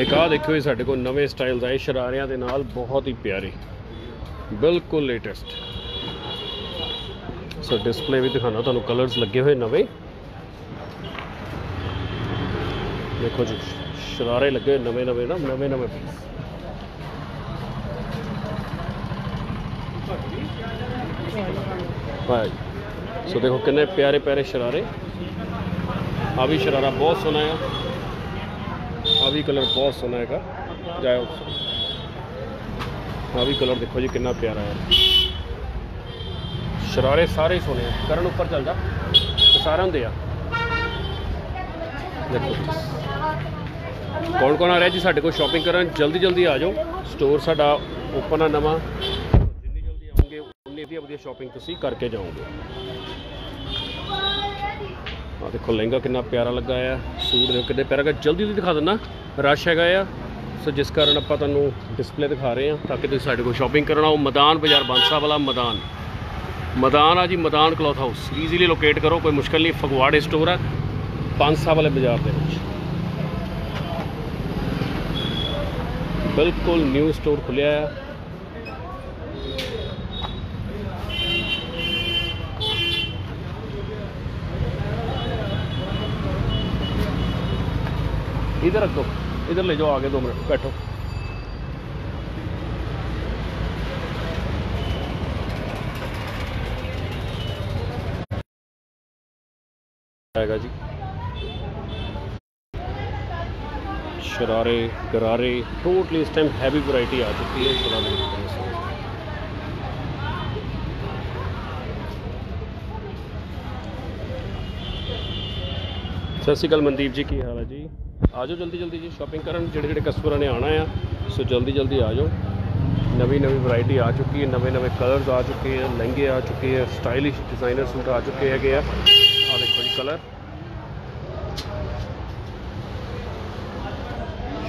ਇੱਕ ਆਹ ਦੇਖੋ ਇਹ ਸਾਡੇ ਕੋਲ ਨਵੇਂ ਸਟਾਈਲ ਆਏ, ਸ਼ਰਾਰਿਆਂ ਦੇ ਨਾਲ ਬਹੁਤ ਹੀ ਪਿਆਰੇ। ਬਿਲਕੁਲ ਲੇਟੈਸਟ ਸੋ ਡਿਸਪਲੇ ਵੀ ਦਿਖਾਣਾ ਤੁਹਾਨੂੰ ਕਲਰਸ ਲੱਗੇ ਹੋਏ ਨਵੇਂ। ਦੇਖੋ ਜੀ, ਸ਼ਰਾਰੇ ਲੱਗੇ ਹੋਏ ਨਵੇਂ ਨਵੇਂ ਨਾ, ਨਵੇਂ ਨਵੇਂ। ਪੀਸ ਭਾਈ ਸੋ ਦੇਖੋ ਕਿੰਨੇ ਪਿਆਰੇ ਪਿਆਰੇ ਸ਼ਰਾਰੇ। ਆ ਵੀ ਸ਼ਰਾਰਾ ਬਹੁਤ ਸੋਹਣਾ ਆ। ਵੀ ਕਲਰ ਬਹੁਤ ਸੋਹਣਾ ਹੈਗਾ। ਜਾਇਓ। ਆ ਵੀ ਕਲਰ ਦੇਖੋ ਜੀ, ਕਿੰਨਾ ਪਿਆਰਾ ਹੈ। ਸ਼ਰਾਰੇ ਸਾਰੇ ਸੋਹਣੇ ਆ। ਕਰਨ ਉੱਪਰ ਚੱਲ ਜਾ। ਸਾਰੇ ਹੁੰਦੇ ਆ। ਦੇਖੋ। ਕੌਣ ਕੌਣ ਆ ਰਿਹਾ ਜੀ ਸਾਡੇ ਕੋਲ ਸ਼ਾਪਿੰਗ ਕਰਨ? ਜਲਦੀ ਜਲਦੀ ਆ ਜਾਓ। ਸਟੋਰ ਸਾਡਾ ਓਪਨ ਆ ਨਵਾਂ। ਜਿੰਨੀ ਜਲਦੀ ਆਉਂਗੇ, ਉਨੀ ਵਧੀਆ ਵਧੀਆ ਸ਼ਾਪਿੰਗ ਤੁਸੀਂ ਕਰਕੇ ਜਾਓਗੇ। ਆ ਦੇਖੋ, ਲਹਿੰਗਾ ਕਿੰਨਾ ਪਿਆਰਾ ਲੱਗਾ ਆ। ਸੂਟ ਦੇਖੋ ਕਿੰਨੇ ਪਿਆਰਾ ਲੱਗਾ ਜਲਦੀ ਜਲਦੀ ਦਿਖਾ ਦਿੰਦਾ। ਰਸ਼ ਹੈਗਾ ਆ ਸੋ ਜਿਸ ਕਾਰਨ ਆਪਾਂ ਤੁਹਾਨੂੰ ਡਿਸਪਲੇ ਦਿਖਾ ਰਹੇ ਹਾਂ ਤਾਂ ਕਿ ਤੁਸੀਂ ਸਾਡੇ ਕੋਲ ਸ਼ਾਪਿੰਗ ਕਰਨ ਆਓ ਮਦਾਨ ਬਾਜ਼ਾਰ ਬਾਂਸਾ ਵਾਲਾ ਮਦਾਨ ਮਦਾਨ ਆ ਜੀ Madan cloth house easily locate ਕਰੋ ਕੋਈ ਮੁਸ਼ਕਲ ਨਹੀਂ ਫਗਵਾੜੇ ਸਟੋਰ ਆ ਬਾਂਸਾ ਵਾਲੇ ਬਾਜ਼ਾਰ ਦੇ ਵਿੱਚ ਬਿਲਕੁਲ ਨਿਊ ਸਟੋਰ ਖੁੱਲਿਆ ਹੈ इधर रख दो इधर ले जाओ आगे दो मिनट, बैठो। आएगा जी। शरारे, गरारे टोटली इस टाइम हैवी वैरायटी आ चुकी है ਸਤਿ ਸ਼੍ਰੀ ਅਕਾਲ ਮਨਦੀਪ ਜੀ, ਕੀ ਹਾਲ ਹੈ ਜੀ? ਆ ਜਾਓ ਜਲਦੀ ਜਲਦੀ ਜੀ ਸ਼ਾਪਿੰਗ ਕਰਨ, ਜਿਹੜੇ ਜਿਹੜੇ ਕਸਟਮਰਾਂ ਨੇ ਆਣਾ ਆ, ਸੋ ਜਲਦੀ ਜਲਦੀ ਆ ਜਾਓ ਨਵੀਂ ਨਵੀਂ ਵੈਰਾਈਟੀ ਆ ਚੁੱਕੀ ਹੈ, ਨਵੇਂ ਨਵੇਂ ਕਲਰਸ ਆ ਚੁੱਕੇ ਆ ਲਹਿੰਗੇ ਆ ਚੁੱਕੇ ਹੈ ਸਟਾਈਲਿਸ਼ ਡਿਜ਼ਾਈਨਰ ਸੂਟ ਆ ਚੁੱਕੇ ਹੈਗੇ ਆ। ਆ ਦੇਖੋ ਜੀ ਕਲਰ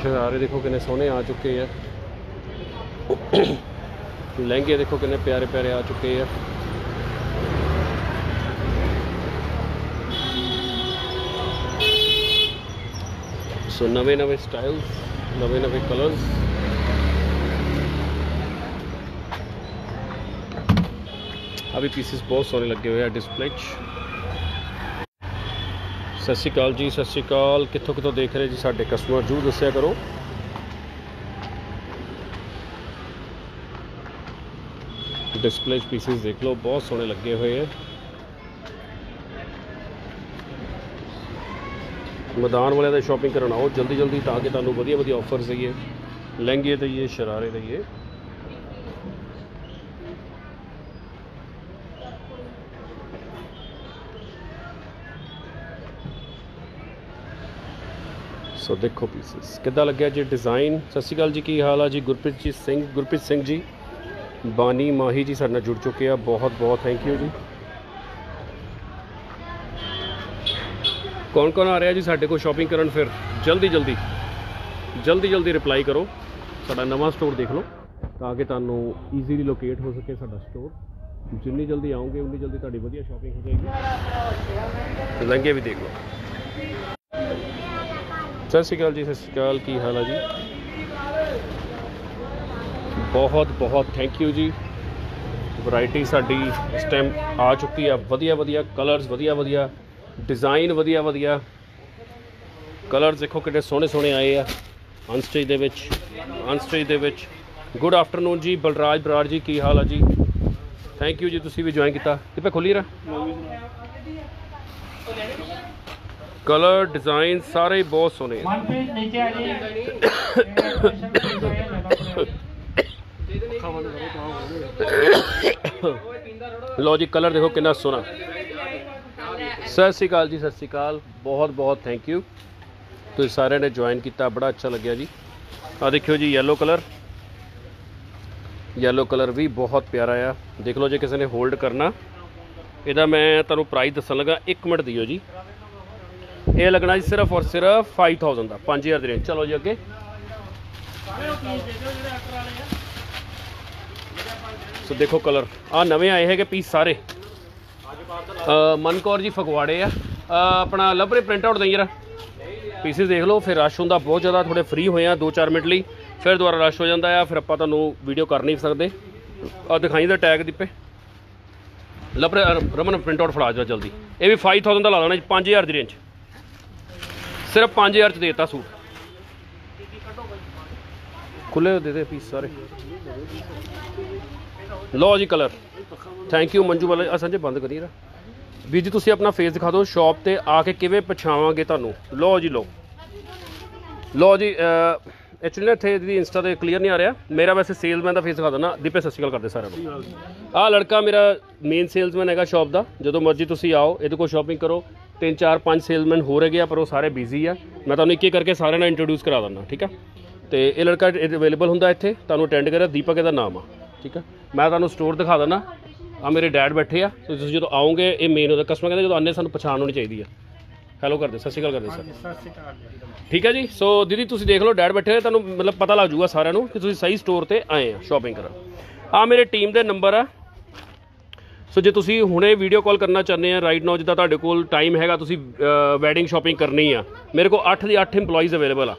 ਸ਼ਰਾਰੇ ਦੇਖੋ ਕਿੰਨੇ ਸੋਹਣੇ ਆ ਚੁੱਕੇ ਆ। ਲਹਿੰਗੇ ਦੇਖੋ ਕਿੰਨੇ ਪਿਆਰੇ ਪਿਆਰੇ ਆ ਚੁੱਕੇ ਆ। ਸੋ ਨਵੇਂ ਨਵੇਂ ਸਟਾਈਲਸ ਨਵੇਂ ਨਵੇਂ ਕਲਰਸ ਆ ਵੀ ਪੀਸਿਸ ਬਹੁਤ ਸੋਹਣੇ ਲੱਗੇ ਹੋਏ ਆ ਡਿਸਪਲੇ 'ਚ ਸਤਿ ਸ਼੍ਰੀ ਅਕਾਲ ਜੀ ਸਤਿ ਸ਼੍ਰੀ ਅਕਾਲ ਕਿੱਥੋਂ ਕਿੱਥੋਂ ਦੇਖ ਰਹੇ ਜੀ ਸਾਡੇ ਕਸਟਮਰ ਜਰੂਰ ਦੱਸਿਆ ਕਰੋ ਡਿਸਪਲੇ 'ਚ ਪੀਸਿਸ ਦੇਖ ਲਓ ਬਹੁਤ ਸੋਹਣੇ ਲੱਗੇ ਹੋਏ ਆ ਮੈਦਾਨ ਵਾਲਿਆਂ ਦਾ ਸ਼ਾਪਿੰਗ ਕਰਨ ਆਓ ਜਲਦੀ ਜਲਦੀ ਤਾਂ ਕਿ ਤੁਹਾਨੂੰ ਵਧੀਆ ਵਧੀਆ ਆਫਰਸ ਦਈਏ। ਲਹਿੰਗੇ ਦਈਏ ਸ਼ਰਾਰੇ ਦਈਏ ਸੋ ਦੇਖੋ ਪੀਸਿਸ ਕਿੱਦਾਂ ਲੱਗਿਆ ਜੀ ਡਿਜ਼ਾਈਨ ਸਤਿ ਸ਼੍ਰੀ ਅਕਾਲ ਜੀ, ਕੀ ਹਾਲ ਆ ਜੀ? ਗੁਰਪ੍ਰੀਤ ਜੀ, ਸਿੰਘ, ਗੁਰਪ੍ਰੀਤ ਸਿੰਘ ਜੀ, ਬਾਨੀ ਮਾਹੀ ਜੀ ਸਾਡੇ ਨਾਲ ਜੁੜ ਚੁੱਕੇ ਆ। ਬਹੁਤ ਬਹੁਤ ਥੈਂਕ ਯੂ ਜੀ। ਕੌਣ ਕੌਣ ਆ ਰਿਹਾ ਜੀ ਸਾਡੇ ਕੋਲ ਸ਼ਾਪਿੰਗ ਕਰਨ ਫਿਰ? ਜਲਦੀ ਜਲਦੀ। ਜਲਦੀ ਜਲਦੀ ਰਿਪਲਾਈ ਕਰੋ। ਸਾਡਾ ਨਵਾਂ ਸਟੋਰ ਦੇਖ ਲਓ, ਤਾਂ ਕਿ ਤੁਹਾਨੂੰ ਈਜ਼ੀਲੀ ਲੋਕੇਟ ਹੋ ਸਕੇ ਸਾਡਾ ਸਟੋਰ ਜਿੰਨੀ ਜਲਦੀ ਆਉਂਗੇ ਉਨੀ ਜਲਦੀ ਤੁਹਾਡੀ ਵਧੀਆ ਸ਼ਾਪਿੰਗ ਹੋ ਜਾਏਗੀ। ਤੇ ਵੀ ਦੇਖ ਲਓ। ਸਤਿ ਸ਼੍ਰੀ ਅਕਾਲ ਜੀ, ਸਤਿ ਸ਼੍ਰੀ ਅਕਾਲ। ਕੀ ਹਾਲ ਹੈ ਜੀ? ਬਹੁਤ ਬਹੁਤ ਥੈਂਕ ਯੂ ਜੀ। ਵੈਰਾਈਟੀ ਸਾਡੀ ਇਸ ਟਾਈਮ ਆ ਚੁੱਕੀ ਆ। ਵਧੀਆ ਵਧੀਆ ਕਲਰਸ ਵਧੀਆ ਵਧੀਆ ਡਿਜ਼ਾਈਨ ਵਧੀਆ ਵਧੀਆ। ਕਲਰਸ ਦੇਖੋ ਕਿੱਡੇ ਸੋਹਣੇ ਸੋਹਣੇ ਆਏ ਆ। ਅਨਸਟੇਜ ਦੇ ਵਿੱਚ ਅਨਸਟੇਜ ਦੇ ਵਿੱਚ। ਗੁੱਡ ਆਫਟਰਨੂਨ ਜੀ ਬਲਰਾਜ ਬਰਾੜ ਜੀ ਕੀ ਹਾਲ ਆ ਜੀ? ਥੈਂਕ ਯੂ ਜੀ ਤੁਸੀਂ ਵੀ ਜੁਆਇਨ ਕੀਤਾ। ਤੇ ਖੋਲੀ ਰਾ ਕਲਰ ਡਿਜ਼ਾਈਨ ਸਾਰੇ ਬਹੁਤ ਸੋਹਣੇ ਆ। ਲੋ ਜੀ। ਕਲਰ ਦੇਖੋ ਕਿੰਨਾ ਸੋਹਣਾ। ਸਤਿ ਸ਼੍ਰੀ ਅਕਾਲ ਜੀ, ਸਤਿ ਸ਼੍ਰੀ ਅਕਾਲ। ਬਹੁਤ ਬਹੁਤ ਥੈਂਕ ਯੂ ਤੁਸੀਂ ਸਾਰਿਆਂ ਨੇ ਜੁਆਇਨ ਕੀਤਾ, ਬੜਾ ਅੱਛਾ ਲੱਗਿਆ ਜੀ। ਆ ਦੇਖਿਓ ਜੀ, yellow ਕਲਰ yellow ਕਲਰ ਵੀ ਬਹੁਤ ਪਿਆਰਾ ਆ। ਦੇਖ ਲਓ ਜੇ ਕਿਸੇ ਨੇ ਹੋਲਡ ਕਰਨਾ। ਇਹਦਾ ਮੈਂ ਤੁਹਾਨੂੰ ਪ੍ਰਾਈਸ ਦੱਸਣ ਲੱਗਾ 1 ਮਿੰਟ ਦਿਓ ਜੀ। ਇਹ ਲੱਗਣਾ ਜੀ ਸਿਰਫ ਔਰ ਸਿਰਫ 5000 ਦਾ 5000 ਦੀ ਰੇਂਜ ਚਲੋ ਜੀ ਅੱਗੇ। ਸੋ ਦੇਖੋ ਕਲਰ ਆ ਨਵੇਂ ਆਏ ਹੈਗੇ ਪੀਸ ਸਾਰੇ। ਮਨਕੌਰ ਜੀ ਫਗਵਾੜੇ ਆ। ਆਪਣਾ ਲੱਭਰੇ ਪ੍ਰਿੰਟ ਆਊਟ ਦਈ ਜਰਾ। ਪੀਸਿਸ ਦੇਖ ਲਓ, ਫਿਰ ਰਸ਼ ਹੁੰਦਾ ਬਹੁਤ ਜ਼ਿਆਦਾ ਥੋੜੇ ਫ੍ਰੀ ਹੋਏ ਆ 2-4 ਮਿੰਟ ਲਈ। ਫਿਰ ਦੁਬਾਰਾ ਰਸ਼ ਹੋ ਜਾਂਦਾ ਆ, ਫਿਰ ਆਪਾਂ ਤੁਹਾਨੂੰ ਵੀਡੀਓ ਕਰ ਨਹੀਂ ਸਕਦੇ। ਆ ਦਿਖਾਈ ਦਾ ਟੈਗ ਦਿੱਪੇ। ਲੱਭਰੇ ਰਮਨ ਪ੍ਰਿੰਟ ਆਊਟ ਫੜਾ ਜਾ ਜਲਦੀ। ਇਹ ਵੀ 5000 ਦਾ ਲਾ ਦੇਣਾ ਜੀ 5000 ਦੀ ਰੇਂਜ ਸਿਰਫ 5000 ਚ ਦੇਤਾ ਸੂਟ। ਖੁੱਲੇ ਦੇ ਦੇ ਪੀਸ ਸਾਰੇ। ਲਓ ਜੀ ਕਲਰ ਥੈਂਕ ਯੂ ਮੰਜੂ ਵਾਲਾ ਆ ਸੰਜੇ, ਬੰਦ ਕਰੀਏ ਨਾ। ਵੀਰ ਜੀ, ਤੁਸੀਂ ਆਪਣਾ ਫੇਸ ਦਿਖਾ ਦਿਓ ਸ਼ਾਪ ਤੇ ਆ ਕੇ ਕਿਵੇਂ ਪਛਾਵਾਂਗੇ ਤੁਹਾਨੂੰ। ਲਓ ਜੀ, ਲਓ। ਲਓ ਜੀ ਐਕਚੁਅਲੀ ਨਾ ਇੱਥੇ ਦੀ ਇੰਸਟਾ ਤੇ ਕਲੀਅਰ ਨਹੀਂ ਆ ਰਿਹਾ। ਮੇਰਾ ਵੈਸੇ ਸੇਲਸਮੈਨ ਦਾ ਫੇਸ ਦਿਖਾ ਦਿੰਦਾ। ਦੀਪੇ, ਸਤਿ ਸ਼੍ਰੀ ਅਕਾਲ ਕਰਦੇ ਸਾਰਿਆਂ ਨੂੰ। ਆਹ ਲੜਕਾ ਮੇਰਾ ਮੇਨ ਸੇਲਸਮੈਨ ਹੈਗਾ ਸ਼ਾਪ ਦਾ। ਜਦੋਂ ਮਰਜ਼ੀ ਤੁਸੀਂ ਆਓ, ਇਹਦੇ ਕੋਲ ਸ਼ਾਪਿੰਗ ਕਰੋ। ਤਿੰਨ, ਚਾਰ, ਪੰਜ ਸੇਲਸਮੈਨ ਹੋ ਰਹੇ ਆ, ਪਰ ਉਹ ਸਾਰੇ ਬਿਜ਼ੀ ਆ। ਮੈਂ ਤੁਹਾਨੂੰ ਇੱਕ ਇੱਕ ਕਰਕੇ ਸਾਰਿਆਂ ਨਾਲ ਇੰਟਰੋਡਿਊਸ ਕਰਾ ਦਿੰਦਾ, ਠੀਕ ਆ? ਤੇ ਇਹ ਲੜਕਾ ਅਵੇਲੇਬਲ ਹੁੰਦਾ ਇੱਥੇ। ਤੁਹਾਨੂੰ ਅਟੈਂਡ ਕਰਿਆ, ਦੀਪਕ ਇਹਦਾ ਨਾਮ ਆ। ਠੀਕ ਆ? ਮੈਂ ਤੁਹਾਨੂੰ ਸਟੋਰ ਦਿਖਾ ਦਿੰਦਾ। ਆ ਮੇਰੇ ਡੈਡ ਬੈਠੇ ਆ। ਤੁਸੀਂ ਜਦੋਂ ਆਓਗੇ ਇਹ ਮੇਨ ਉਹਦਾ ਕਸਟਮਰ ਕਹਿੰਦੇ ਜਦੋਂ ਆਨੇ ਸਾਨੂੰ ਪਛਾਣ ਹੋਣੀ ਚਾਹੀਦੀ ਆ। ਹੈਲੋ ਕਰਦੇ ਸਤਿ ਸ਼੍ਰੀ ਅਕਾਲ ਕਰਦੇ ਸਰ ਠੀਕ ਹੈ ਜੀ? ਸੋ ਦੀਦੀ ਤੁਸੀਂ ਦੇਖ ਲਓ ਡੈਡ ਬੈਠੇ ਹੋਏ ਤੁਹਾਨੂੰ ਮਤਲਬ ਪਤਾ ਲੱਗ ਜਾਊਗਾ ਸਾਰਿਆਂ ਨੂੰ ਕਿ ਤੁਸੀਂ ਸਹੀ ਸਟੋਰ ਤੇ ਆਏ ਆ ਸ਼ਾਪਿੰਗ ਕਰਨ। ਆ ਮੇਰੇ ਟੀਮ ਦੇ ਨੰਬਰ ਆ। ਸੋ ਜੇ ਤੁਸੀਂ ਹੁਣੇ ਵੀਡੀਓ ਕਾਲ ਕਰਨਾ ਚਾਹੁੰਦੇ ਆ ਰਾਈਟ ਨਾਓ ਜਿੱਦਾਂ ਤੁਹਾਡੇ ਕੋਲ ਟਾਈਮ ਹੈਗਾ ਤੁਸੀਂ ਵੈਡਿੰਗ ਸ਼ਾਪਿੰਗ ਕਰਨੀ ਆ। ਮੇਰੇ ਕੋਲ 8 ਦੀ 8 EMPLOYEES ਅਵੇਲੇਬਲ ਆ।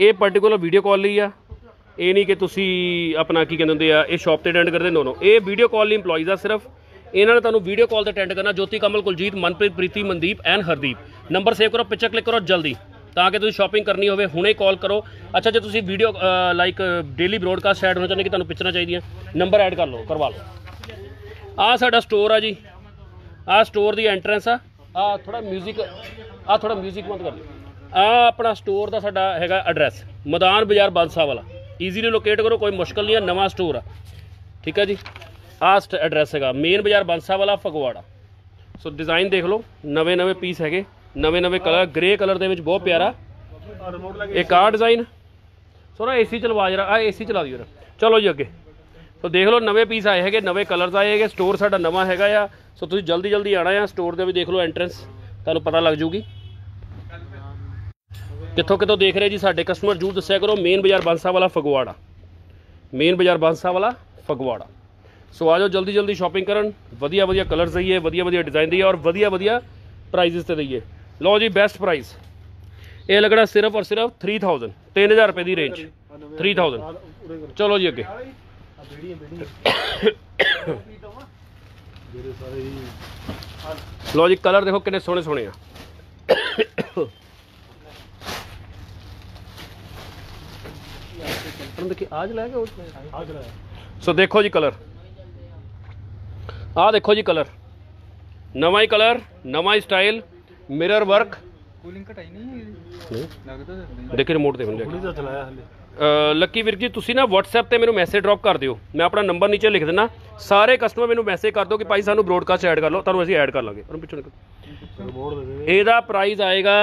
ਇਹ ਪਾਰਟਿਕੂਲਰ ਵੀਡੀਓ ਕਾਲ ਲਈ ਆ। ਇਹ ਨਹੀਂ ਕਿ ਤੁਸੀਂ ਆਪਣਾ ਕੀ ਕਹਿੰਦੇ ਹੁੰਦੇ ਆ ਇਹ ਸ਼ਾਪ ਤੇ ਅਟੈਂਡ ਕਰਦੇ ਨੋ ਨੋ ਇਹ ਵੀਡੀਓ ਕਾਲ ਲਈ EMPLOYEES ਆ ਸਿਰਫ ਇਹਨਾਂ ਨੇ ਤੁਹਾਨੂੰ ਵੀਡੀਓ ਕਾਲ ਤੇ ਅਟੈਂਡ ਕਰਨਾ Jyoti Kamal Kuljit Manpreet Preeti Mandeep and Hardeep number save ਕਰੋ ਪਿਕਚਰ ਕਲਿੱਕ ਕਰੋ ਜਲਦੀ ਤਾਂ ਕਿ ਤੁਸੀਂ ਸ਼ਾਪਿੰਗ ਕਰਨੀ ਹੋਵੇ ਹੁਣੇ ਕਾਲ ਕਰੋ ਅੱਛਾ ਜੇ ਤੁਸੀਂ video like daily broadcast add ਹੋਣਾ ਚਾਹੁੰਦੇ ਕਿ ਤੁਹਾਨੂੰ ਪਿਕਚਰਾਂ ਚਾਹੀਦੀਆਂ ਨੰਬਰ ਐਡ ਕਰ ਲਓ ਕਰਵਾ ਲਓ ਆ ਸਾਡਾ ਸਟੋਰ ਆ ਜੀ ਆ ਸਟੋਰ ਦੀ ਐਂਟਰੈਂਸ ਆ ਆ ਥੋੜਾ 뮤직 ਆ ਥੋੜਾ 뮤직 ਬੰਦ ਕਰ ਦਿਓ ਆ ਆਪਣਾ ਸਟੋਰ ਦਾ ਸਾਡਾ ਹੈਗਾ ਐਡਰੈਸ ਮੈਦਾਨ ਬਾਜ਼ਾਰ ਬਾਦਸ਼ਾਹ ਵਾਲਾ ਈਜ਼ੀਲੀ ਲੋਕੇਟ ਕਰੋ, ਕੋਈ ਮੁਸ਼ਕਲ ਨਹੀਂ ਆ ਨਵਾਂ ਸਟੋਰ ਆ। ਠੀਕ ਆ ਜੀ? ਆਹ ਐਡਰੈਸ ਹੈਗਾ ਮੇਨ ਬਾਜ਼ਾਰ ਬਾਦਸ਼ਾਹ ਵਾਲਾ ਫਗਵਾੜਾ। ਸੋ ਡਿਜ਼ਾਈਨ ਦੇਖ ਲਓ ਨਵੇਂ ਨਵੇਂ ਪੀਸ ਹੈਗੇ ਨਵੇਂ ਨਵੇਂ ਕਲਰ ਗ੍ਰੇ ਕਲਰ ਦੇ ਵਿੱਚ ਬਹੁਤ ਪਿਆਰਾ। ਇੱਕ ਆ ਡਿਜ਼ਾਈਨ ਸੋ ਨਾ ਏਸੀ ਚਲਵਾ ਜਰਾ ਆ ਏਸੀ ਚਲਾ ਦਿਓ ਜਰਾ। ਚਲੋ ਜੀ ਅੱਗੇ। ਸੋ ਦੇਖ ਲਓ, ਨਵੇਂ ਪੀਸ ਆਏ ਹੈਗੇ, ਨਵੇਂ ਕਲਰਸ ਆਏ ਹੈਗੇ ਸਟੋਰ ਸਾਡਾ ਨਵਾਂ ਹੈਗਾ ਆ। ਸੋ ਤੁਸੀਂ ਜਲਦੀ ਜਲਦੀ ਆਣਾ ਆ ਸਟੋਰ ਦੇ ਵੀ ਦੇਖ ਲਓ ਐਂਟਰੈਂਸ ਤੁਹਾਨੂੰ ਪਤਾ ਲੱਗ ਜੂਗੀ ਕਿੱਥੋਂ ਕਿੱਥੋਂ ਦੇਖ ਰਹੇ ਜੀ ਸਾਡੇ ਕਸਟਮਰ ਜਰੂਰ ਦੱਸਿਆ ਕਰੋ ਮੇਨ ਬਾਜ਼ਾਰ ਬਾਂਸਾ ਵਾਲਾ ਫਗਵਾੜਾ। ਮੇਨ ਬਾਜ਼ਾਰ ਬਾਂਸਾ ਵਾਲਾ ਫਗਵਾੜਾ। ਸੋ ਆ ਜਾਓ ਜਲਦੀ ਜਲਦੀ ਸ਼ਾਪਿੰਗ ਕਰਨ। ਵਧੀਆ ਵਧੀਆ ਕਲਰਸ ਦਈਏ ਵਧੀਆ ਵਧੀਆ ਡਿਜ਼ਾਈਨ ਦਈਏ ਔਰ ਵਧੀਆ ਵਧੀਆ ਪ੍ਰਾਈਜ਼ਸ ਤੇ ਦਈਏ ਲਓ ਜੀ ਬੈਸਟ ਪ੍ਰਾਈਸ ਇਹ ਲੱਗਣਾ ਸਿਰਫ ਔਰ ਸਿਰਫ 3000 3000 ਰੁਪਏ ਦੀ ਰੇਂਜ 3000 ਚਲੋ ਜੀ ਅੱਗੇ। ਲਓ ਜੀ ਕਲਰ ਦੇਖੋ ਕਿੰਨੇ ਸੋਹਣੇ ਸੋਹਣੇ ਆ। ਦੇਖੀ ਆਜ ਲੈ ਕੇ ਉਸ ਆਜ ਲੈ ਸੋ ਦੇਖੋ ਜੀ ਕਲਰ ਆਹ ਦੇਖੋ ਜੀ ਕਲਰ ਨਵਾਂ ਹੀ ਕਲਰ ਨਵਾਂ ਹੀ ਸਟਾਈਲ ਮਿਰਰ ਵਰਕ ਕੂਲਿੰਗ ਘਟਾਈ ਨਹੀਂ ਲੱਗਦਾ ਦੇਖੇ ਰਿਮੋਟ ਤੇ ਬੰਦੇ ਥੋੜੀ ਜਿਹਾ ਚਲਾਇਆ ਹਲੇ। ਲੱਕੀ ਵੀਰ ਜੀ ਤੁਸੀਂ ਨਾ WhatsApp ਤੇ ਮੈਨੂੰ ਮੈਸੇਜ ਡ੍ਰੌਪ ਕਰ ਦਿਓ। ਮੈਂ ਆਪਣਾ ਨੰਬਰ ਨੀਚੇ ਲਿਖ ਦਿੰਦਾ। ਸਾਰੇ ਕਸਟਮਰ ਮੈਨੂੰ ਮੈਸੇਜ ਕਰ ਦਿਓ ਕਿ ਭਾਈ ਸਾਨੂੰ ਬ੍ਰੋਡਕਾਸਟ ਐਡ ਕਰ ਲਓ। ਤੁਹਾਨੂੰ ਅਸੀਂ ਐਡ ਕਰ ਲਾਂਗੇ। ਉਹਨੂੰ ਪਿੱਛੋਂ ਨਿਕਲ। ਦੇ ਦੇ। ਇਹਦਾ ਪ੍ਰਾਈਸ ਆਏਗਾ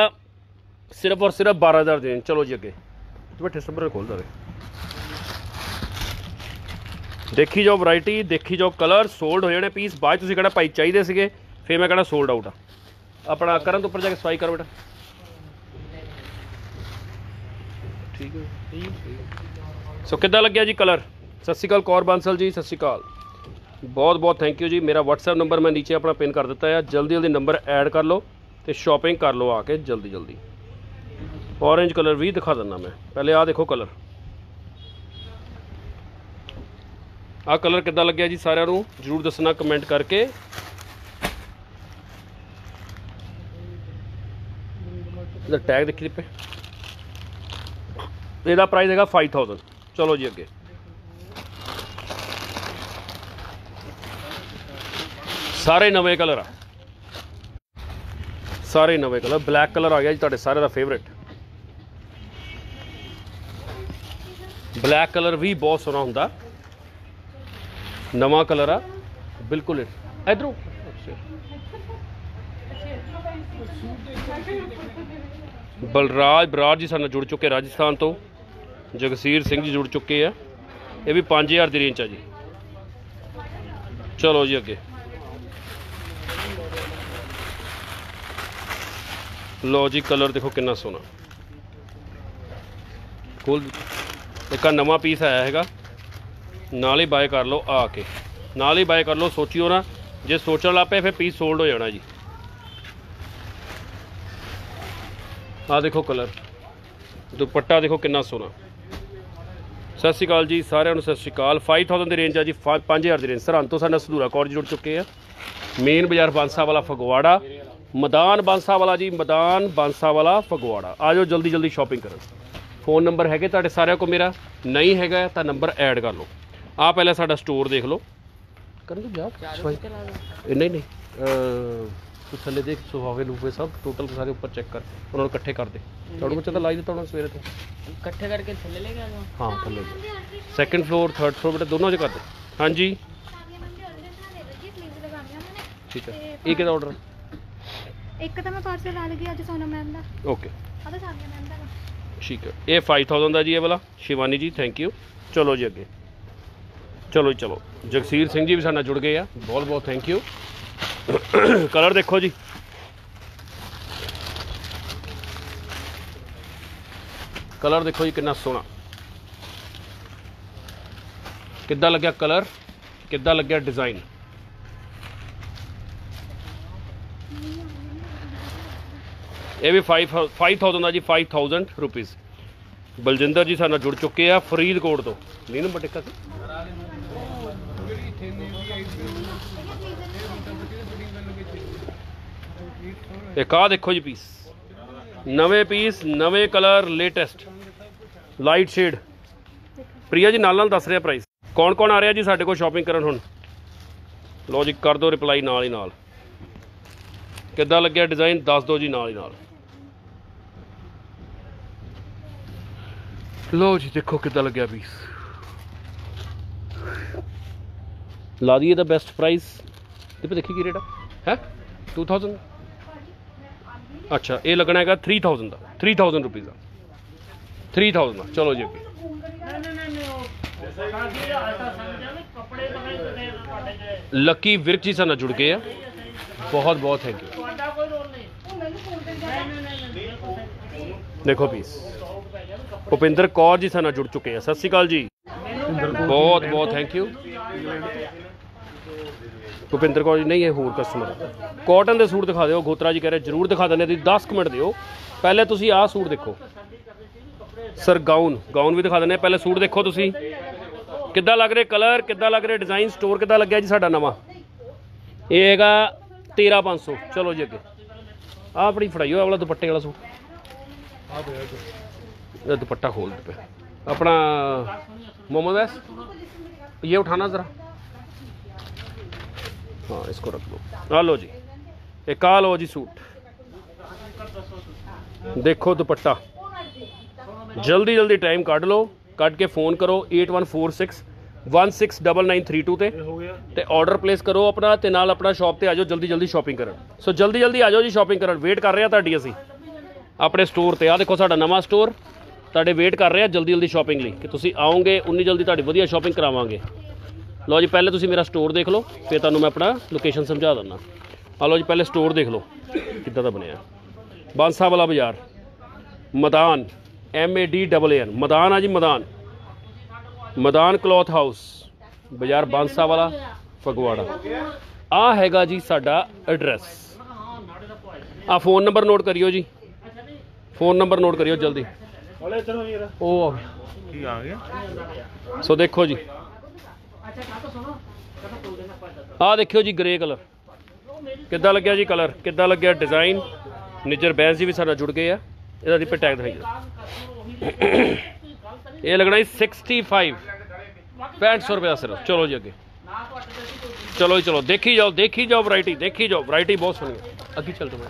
ਸਿਰਫ ਔਰ ਸਿਰਫ 12000 ਦੇ ਚਲੋ ਜੀ ਅੱਗੇ। ਬੈਠੇ ਸਬਰ ਖੋਲ ਦਵੇ ਦੇਖੀ ਜਾਓ ਵੈਰਾਈਟੀ ਦੇਖੀ ਜਾਓ ਕਲਰ ਸੋਲਡ ਹੋ ਜਾਣੇ ਪੀਸ ਬਾਅਦ 'ਚ ਤੁਸੀਂ ਕਿਹੜਾ ਭਾਈ ਚਾਹੀਦੇ ਸੀਗੇ, ਫੇਰ ਮੈਂ ਕਹਣਾ ਸੋਲਡ ਆਊਟ ਆ। ਆਪਣਾ ਕਰਨ ਤੋਂ ਉੱਪਰ ਜਾ ਕੇ ਸਫ਼ਾਈ ਕਰੋ ਬੇਟਾ। ਠੀਕ ਹੈ। ਸੋ ਕਿੱਦਾਂ ਲੱਗਿਆ ਜੀ ਕਲਰ ਸਤਿ ਸ਼੍ਰੀ ਅਕਾਲ ਕੌਰ ਬਾਂਸਲ ਜੀ, ਸਤਿ ਸ਼੍ਰੀ ਅਕਾਲ। ਬਹੁਤ ਬਹੁਤ ਥੈਂਕ ਯੂ ਜੀ। ਮੇਰਾ WhatsApp ਨੰਬਰ ਮੈਂ ਨੀਚੇ ਆਪਣਾ ਪਿਨ ਕਰ ਦਿੱਤਾ ਹੈ ਜਲਦੀ ਜਲਦੀ ਨੰਬਰ ਐਡ ਕਰ ਲਓ ਤੇ ਸ਼ਾਪਿੰਗ ਕਰ ਲਓ ਆ ਕੇ ਜਲਦੀ ਜਲਦੀ। ਔਰੇਂਜ ਕਲਰ ਵੀ ਦਿਖਾ ਦਿੰਦਾ ਮੈਂ। ਪਹਿਲੇ ਆਹ ਦੇਖੋ ਕਲਰ ਆਹ ਕਲਰ ਕਿੱਦਾਂ ਲੱਗਿਆ ਜੀ ਸਾਰਿਆਂ ਨੂੰ? ਜਰੂਰ ਦੱਸਣਾ ਕਮੈਂਟ ਕਰਕੇ। ਇਹਦਾ ਟੈਗ ਦੇਖੀ ਪੇ ਇਹਦਾ ਪ੍ਰਾਈਸ ਹੈਗਾ 5000 ਚਲੋ ਜੀ ਅੱਗੇ। ਸਾਰੇ ਨਵੇਂ ਕਲਰ ਆ। ਸਾਰੇ ਨਵੇਂ ਕਲਰ। ਬਲੈਕ ਕਲਰ ਆ ਗਿਆ ਜੀ ਤੁਹਾਡੇ ਸਾਰੇ ਦਾ ਫੇਵਰਿਟ ਬਲੈਕ ਕਲਰ ਵੀ ਬਹੁਤ ਸੋਹਣਾ ਹੁੰਦਾ। ਨਵਾਂ ਕਲਰ ਆ ਬਿਲਕੁਲ ਇਧਰੋਂ ਬਲਰਾਜ ਬਰਾੜ ਜੀ ਸਾਡੇ ਨਾਲ ਜੁੜ ਚੁੱਕੇ ਰਾਜਸਥਾਨ ਤੋਂ ਜਗਸੀਰ ਸਿੰਘ ਜੀ ਜੁੜ ਚੁੱਕੇ ਆ ਇਹ ਵੀ 5000 ਦੀ ਰੇਂਜ ਆ ਜੀ ਚਲੋ ਜੀ ਅੱਗੇ ਲੋ ਜੀ ਕਲਰ ਦੇਖੋ ਕਿੰਨਾ ਸੋਹਣਾ ਕੋਲ ਇੱਕ ਆ ਨਵਾਂ ਪੀਸ ਆਇਆ ਹੈਗਾ ਨਾਲ ਹੀ ਬਾਏ ਕਰ ਲਓ ਆ ਕੇ। ਨਾਲ ਹੀ ਬਾਏ ਕਰ ਲਓ, ਸੋਚਿਓ ਨਾ। ਜੇ ਸੋਚਣ ਲੱਗ ਪਏ, ਫਿਰ ਪੀਸ ਸੋਲਡ ਹੋ ਜਾਣਾ ਜੀ। ਆ ਦੇਖੋ ਕਲਰ ਦੁਪੱਟਾ ਦੇਖੋ ਕਿੰਨਾ ਸੋਹਣਾ। ਸਤਿ ਸ਼੍ਰੀ ਅਕਾਲ ਜੀ, ਸਾਰਿਆਂ ਨੂੰ ਸਤਿ ਸ਼੍ਰੀ ਅਕਾਲ। 5000 ਦੀ ਰੇਂਜ ਆ ਜੀ 5000 ਦੀ ਰੇਂਜ ਸਰਹੰਦ ਤੋਂ ਸਾਡਾ ਸਧੂਰਾ ਕੌਰ ਜੀ ਜੁੜ ਚੁੱਕੇ ਆ। ਮੇਨ ਬਾਜ਼ਾਰ ਬਾਂਸਾ ਵਾਲਾ ਫਗਵਾੜਾ। ਮੈਦਾਨ ਬਾਂਸਾ ਵਾਲਾ ਜੀ, ਮੈਦਾਨ ਬਾਂਸਾ ਵਾਲਾ ਫਗਵਾੜਾ। ਆ ਜਾਓ ਜਲਦੀ ਜਲਦੀ ਸ਼ਾਪਿੰਗ ਕਰੋ। ਫੋਨ ਨੰਬਰ ਹੈਗੇ ਤੁਹਾਡੇ ਸਾਰਿਆਂ ਕੋਲ ਮੇਰਾ? ਨਹੀਂ ਹੈਗਾ, ਤਾਂ ਨੰਬਰ ਐਡ ਕਰ ਲਓ। ਆ ਪਹਿਲਾਂ ਸਾਡਾ ਸਟੋਰ ਦੇਖ ਲਓ। ਕਰਨ ਦੋ ਜਾ ਇਹ ਨਹੀਂ ਨਹੀਂ ਤੂੰ ਥੱਲੇ ਦੇਖ ਸੁਹਾਵੇ ਲੂਫੇ ਸਭ ਟੋਟਲ ਸਾਰੇ ਉੱਪਰ ਚੈੱਕ ਕਰ ਉਹਨਾਂ ਨੂੰ ਇਕੱਠੇ ਕਰ ਦੇ। ਤੁਹਾਨੂੰ ਬੱਚਾ ਤਾਂ ਲਾਈ ਦਿੱਤਾ ਉਹਨਾਂ ਸਵੇਰੇ ਤੋਂ। ਇਕੱਠੇ ਕਰਕੇ ਥੱਲੇ ਲੈ ਕੇ ਆ ਜਾਓ। ਹਾਂ ਥੱਲੇ ਸੈਕੰਡ ਫਲੋਰ ਥਰਡ ਫਲੋਰ ਬੇਟਾ ਦੋਨੋਂ 'ਚ ਕਰ ਦੇ। ਹਾਂਜੀ। ਠੀਕ ਹੈ। ਇਹ ਕਿਹਦਾ ਆਰਡਰ ਇੱਕ ਤਾਂ ਮੈਂ ਪਾਰਸਲ ਲਾ ਲਗੀ ਅੱਜ ਸੋਨਾ ਮੈਮ ਦਾ। ਓਕੇ ਆ ਤਾਂ ਸਾਨੀਆ ਮੈਮ ਦਾ। ਠੀਕ ਹੈ। ਇਹ 5000 ਦਾ ਜੀ ਇਹ ਵਾਲਾ। ਸ਼ਿਵਾਨੀ ਜੀ ਥੈਂਕ ਯੂ ਚਲੋ ਜੀ ਅੱਗੇ। ਚਲੋ ਜੀ, ਚਲੋ। ਜਗਸੀਰ ਸਿੰਘ ਜੀ ਵੀ ਸਾਡੇ ਨਾਲ ਜੁੜ ਗਏ ਆ। ਬਹੁਤ ਬਹੁਤ ਥੈਂਕ ਯੂ ਕਲਰ ਦੇਖੋ ਜੀ। ਕਲਰ ਦੇਖੋ ਜੀ, ਕਿੰਨਾ ਸੋਹਣਾ। ਕਿੱਦਾਂ ਲੱਗਿਆ ਕਲਰ? ਕਿੱਦਾਂ ਲੱਗਿਆ ਡਿਜ਼ਾਈਨ ਇਹ ਵੀ 5 5000 ਦਾ ਜੀ 5000 ਰੁਪੀਸ ਬਲਜਿੰਦਰ ਜੀ ਸਾਡੇ ਨਾਲ ਜੁੜ ਚੁੱਕੇ ਆ, ਫਰੀਦਕੋਟ ਤੋਂ। ਨਹੀਂ ਨੰਬਰ ਟਿੱਕਾ ਸੀ ਇੱਕ ਆਹ ਦੇਖੋ ਜੀ ਪੀਸ ਨਵੇਂ ਪੀਸ ਨਵੇਂ colour latest light shade Priya ji ਨਾਲ ਨਾਲ ਦੱਸ ਰਿਹਾ ਪ੍ਰਾਈਸ ਕੌਣ ਕੌਣ ਆ ਰਿਹਾ ਜੀ ਸਾਡੇ ਕੋਲ ਸ਼ਾਪਿੰਗ ਕਰਨ ਹੁਣ? ਲੋ ਜੀ, ਕਰ ਦਿਓ ਰਿਪਲਾਈ ਨਾਲ ਹੀ ਨਾਲ। ਕਿੱਦਾਂ ਲੱਗਿਆ ਡਿਜ਼ਾਈਨ ਦੱਸ ਦਿਓ ਜੀ ਨਾਲ ਹੀ ਨਾਲ। ਲੋ ਜੀ, ਦੇਖੋ ਕਿੱਦਾਂ ਲੱਗਿਆ ਪੀਸ ਲਾ ਦਈਏ ਦਾ ਬੈਸਟ ਪ੍ਰਾਈਸ ਤੇ ਦੇਖੀ ਕੀ ਰੇਟ ਆ? ਹੈ? 2000 ਅੱਛਾ ਇਹ ਲੱਗਣਾ ਹੈਗਾ 3000 ਦਾ। 3000 ਰੁਪਏ ਦਾ। 3000 ਦਾ। ਚਲੋ ਜੀ ਅੱਗੇ। ਲੱਕੀ ਵਿਰਕ ਜੀ ਸਾਡੇ ਜੁੜ ਗਏ ਆ। ਬਹੁਤ ਬਹੁਤ ਥੈਂਕ ਯੂ ਦੇਖੋ ਪੀਸ ਭੁਪਿੰਦਰ ਕੌਰ ਜੀ ਸਾਡੇ ਜੁੜ ਚੁੱਕੇ ਆ। ਸਤਿ ਸ਼੍ਰੀ ਅਕਾਲ ਜੀ। ਬਹੁਤ ਬਹੁਤ ਥੈਂਕ ਯੂ ਭੁਪਿੰਦਰ ਕੌਰ ਜੀ ਨਹੀਂ ਇਹ ਹੋਰ ਕਸਟਮਰ ਕਾਟਨ ਦੇ ਸੂਟ ਦਿਖਾ ਦਿਓ ਗੋਤਰਾ ਜੀ ਕਹਿ ਰਹੇ ਜਰੂਰ ਦਿਖਾ ਦਿੰਦੇ ਤੁਸੀਂ 10 ਕੁ ਮਿੰਟ ਦਿਓ ਪਹਿਲੇ ਤੁਸੀਂ ਆਹ ਸੂਟ ਦੇਖੋ ਸਰ ਗਾਊਨ ਗਾਊਨ ਵੀ ਦਿਖਾ ਦਿੰਦੇ ਆ ਪਹਿਲੇ ਸੂਟ ਦੇਖੋ ਤੁਸੀਂ ਕਿੱਦਾਂ ਲੱਗ ਰਿਹਾ ਕਲਰ ਕਿੱਦਾਂ ਲੱਗ ਰਿਹਾ ਡਿਜ਼ਾਈਨ ਸਟੋਰ ਕਿੱਦਾਂ ਲੱਗਿਆ ਜੀ ਸਾਡਾ ਨਵਾਂ ਇਹ ਹੈਗਾ 13500 ਚਲੋ ਜੀ ਅੱਗੇ ਆਹ ਆਪਣੀ ਫੜਾਈਓ ਆਹ ਵਾਲਾ ਦੁਪੱਟੇ ਵਾਲਾ ਸੂਟ ये दुपट्टा खोल दे पे अपना मोहम्मद वैस ये उठाना ज़रा हाँ इसको रख लो आ लो जी एक आ लो जी सूट देखो दुपट्टा ਜਲਦੀ ਜਲਦੀ ਟਾਈਮ ਕੱਢ ਲਓ ਕੱਢ ਕੇ ਫੋਨ ਕਰੋ 8146 169932 ਤੇ ਤੇ ਆਰਡਰ ਪਲੇਸ ਕਰੋ ਆਪਣਾ ਤੇ ਨਾਲ ਆਪਣਾ ਸ਼ਾਪ ਤੇ ਆ ਜਾਓ ਜਲਦੀ ਜਲਦੀ ਸ਼ਾਪਿੰਗ ਕਰਨ ਸੋ ਜਲਦੀ ਜਲਦੀ ਆ ਜਾਓ ਜੀ ਸ਼ਾਪਿੰਗ ਕਰਨ ਵੇਟ ਕਰ ਰਹੇ ਆ ਤੁਹਾਡੀ ਅਸੀਂ ਆਪਣੇ ਸਟੋਰ ਤੇ ਆ ਦੇਖੋ ਸਾਡਾ ਨਵਾਂ ਸਟੋਰ ਤੁਹਾਡੇ ਵੇਟ ਕਰ ਰਿਹਾ ਜਲਦੀ ਜਲਦੀ ਸ਼ਾਪਿੰਗ ਲਈ ਕਿ ਤੁਸੀਂ ਆਓਗੇ ਉਨੀ ਜਲਦੀ ਤੁਹਾਡੀ ਵਧੀਆ ਸ਼ਾਪਿੰਗ ਕਰਾਵਾਂਗੇ ਲਓ ਜੀ ਪਹਿਲੇ ਤੁਸੀਂ ਮੇਰਾ ਸਟੋਰ ਦੇਖ ਲਓ ਫਿਰ ਤੁਹਾਨੂੰ ਮੈਂ ਆਪਣਾ ਲੋਕੇਸ਼ਨ ਸਮਝਾ ਦਿੰਦਾ। ਆ ਲਓ ਜੀ ਪਹਿਲੇ ਸਟੋਰ ਦੇਖ ਲਓ ਕਿੱਦਾਂ ਦਾ ਬਣਿਆ। ਬਾਂਸਾ ਵਾਲਾ ਬਾਜ਼ਾਰ Madan M A D double N Madan ਆ ਜੀ ਮਦਾਨ। ਮਦਾਨ ਕਲੋਥ ਹਾਊਸ ਬਾਜ਼ਾਰ ਬਾਂਸਾ ਵਾਲਾ ਫਗਵਾੜਾ। ਆ ਹੈਗਾ ਜੀ ਸਾਡਾ ਐਡਰੈਸ ਆ ਫੋਨ ਨੰਬਰ ਨੋਟ ਕਰਿਓ ਜੀ। ਫੋਨ ਨੰਬਰ ਨੋਟ ਕਰਿਓ ਜਲਦੀ। ਉਹ ਆ ਗਿਆ। ਕੀ ਆ ਗਿਆ? ਸੋ ਦੇਖੋ ਜੀ ਆ ਦੇਖਿਓ ਜੀ ਗ੍ਰੇ ਕਲਰ ਕਿੱਦਾਂ ਲੱਗਿਆ ਜੀ ਕਲਰ ਕਿੱਦਾਂ ਲੱਗਿਆ ਡਿਜ਼ਾਈਨ ਨਿਜਰ ਬੈਂਸ ਜੀ ਵੀ ਸਾਡਾ ਜੁੜ ਗਏ ਆ। ਇਹਦਾ ਦੀ ਟੈਗ ਦਿਖਾਈ ਇਹ ਲੱਗਣਾ ਜੀ 65 6500 ਰੁਪਏ ਦਾ ਸਿਰਫ। ਚਲੋ ਜੀ ਅੱਗੇ। ਚਲੋ ਜੀ, ਚਲੋ। ਦੇਖੀ ਜਾਓ ਦੇਖੀ ਜਾਓ ਵੈਰਾਈਟੀ ਦੇਖੀ ਜਾਓ। ਵੈਰਾਈਟੀ ਬਹੁਤ ਸੋਹਣੀ ਹੈ। ਅੱਗੇ ਚੱਲ ਮੈਂ।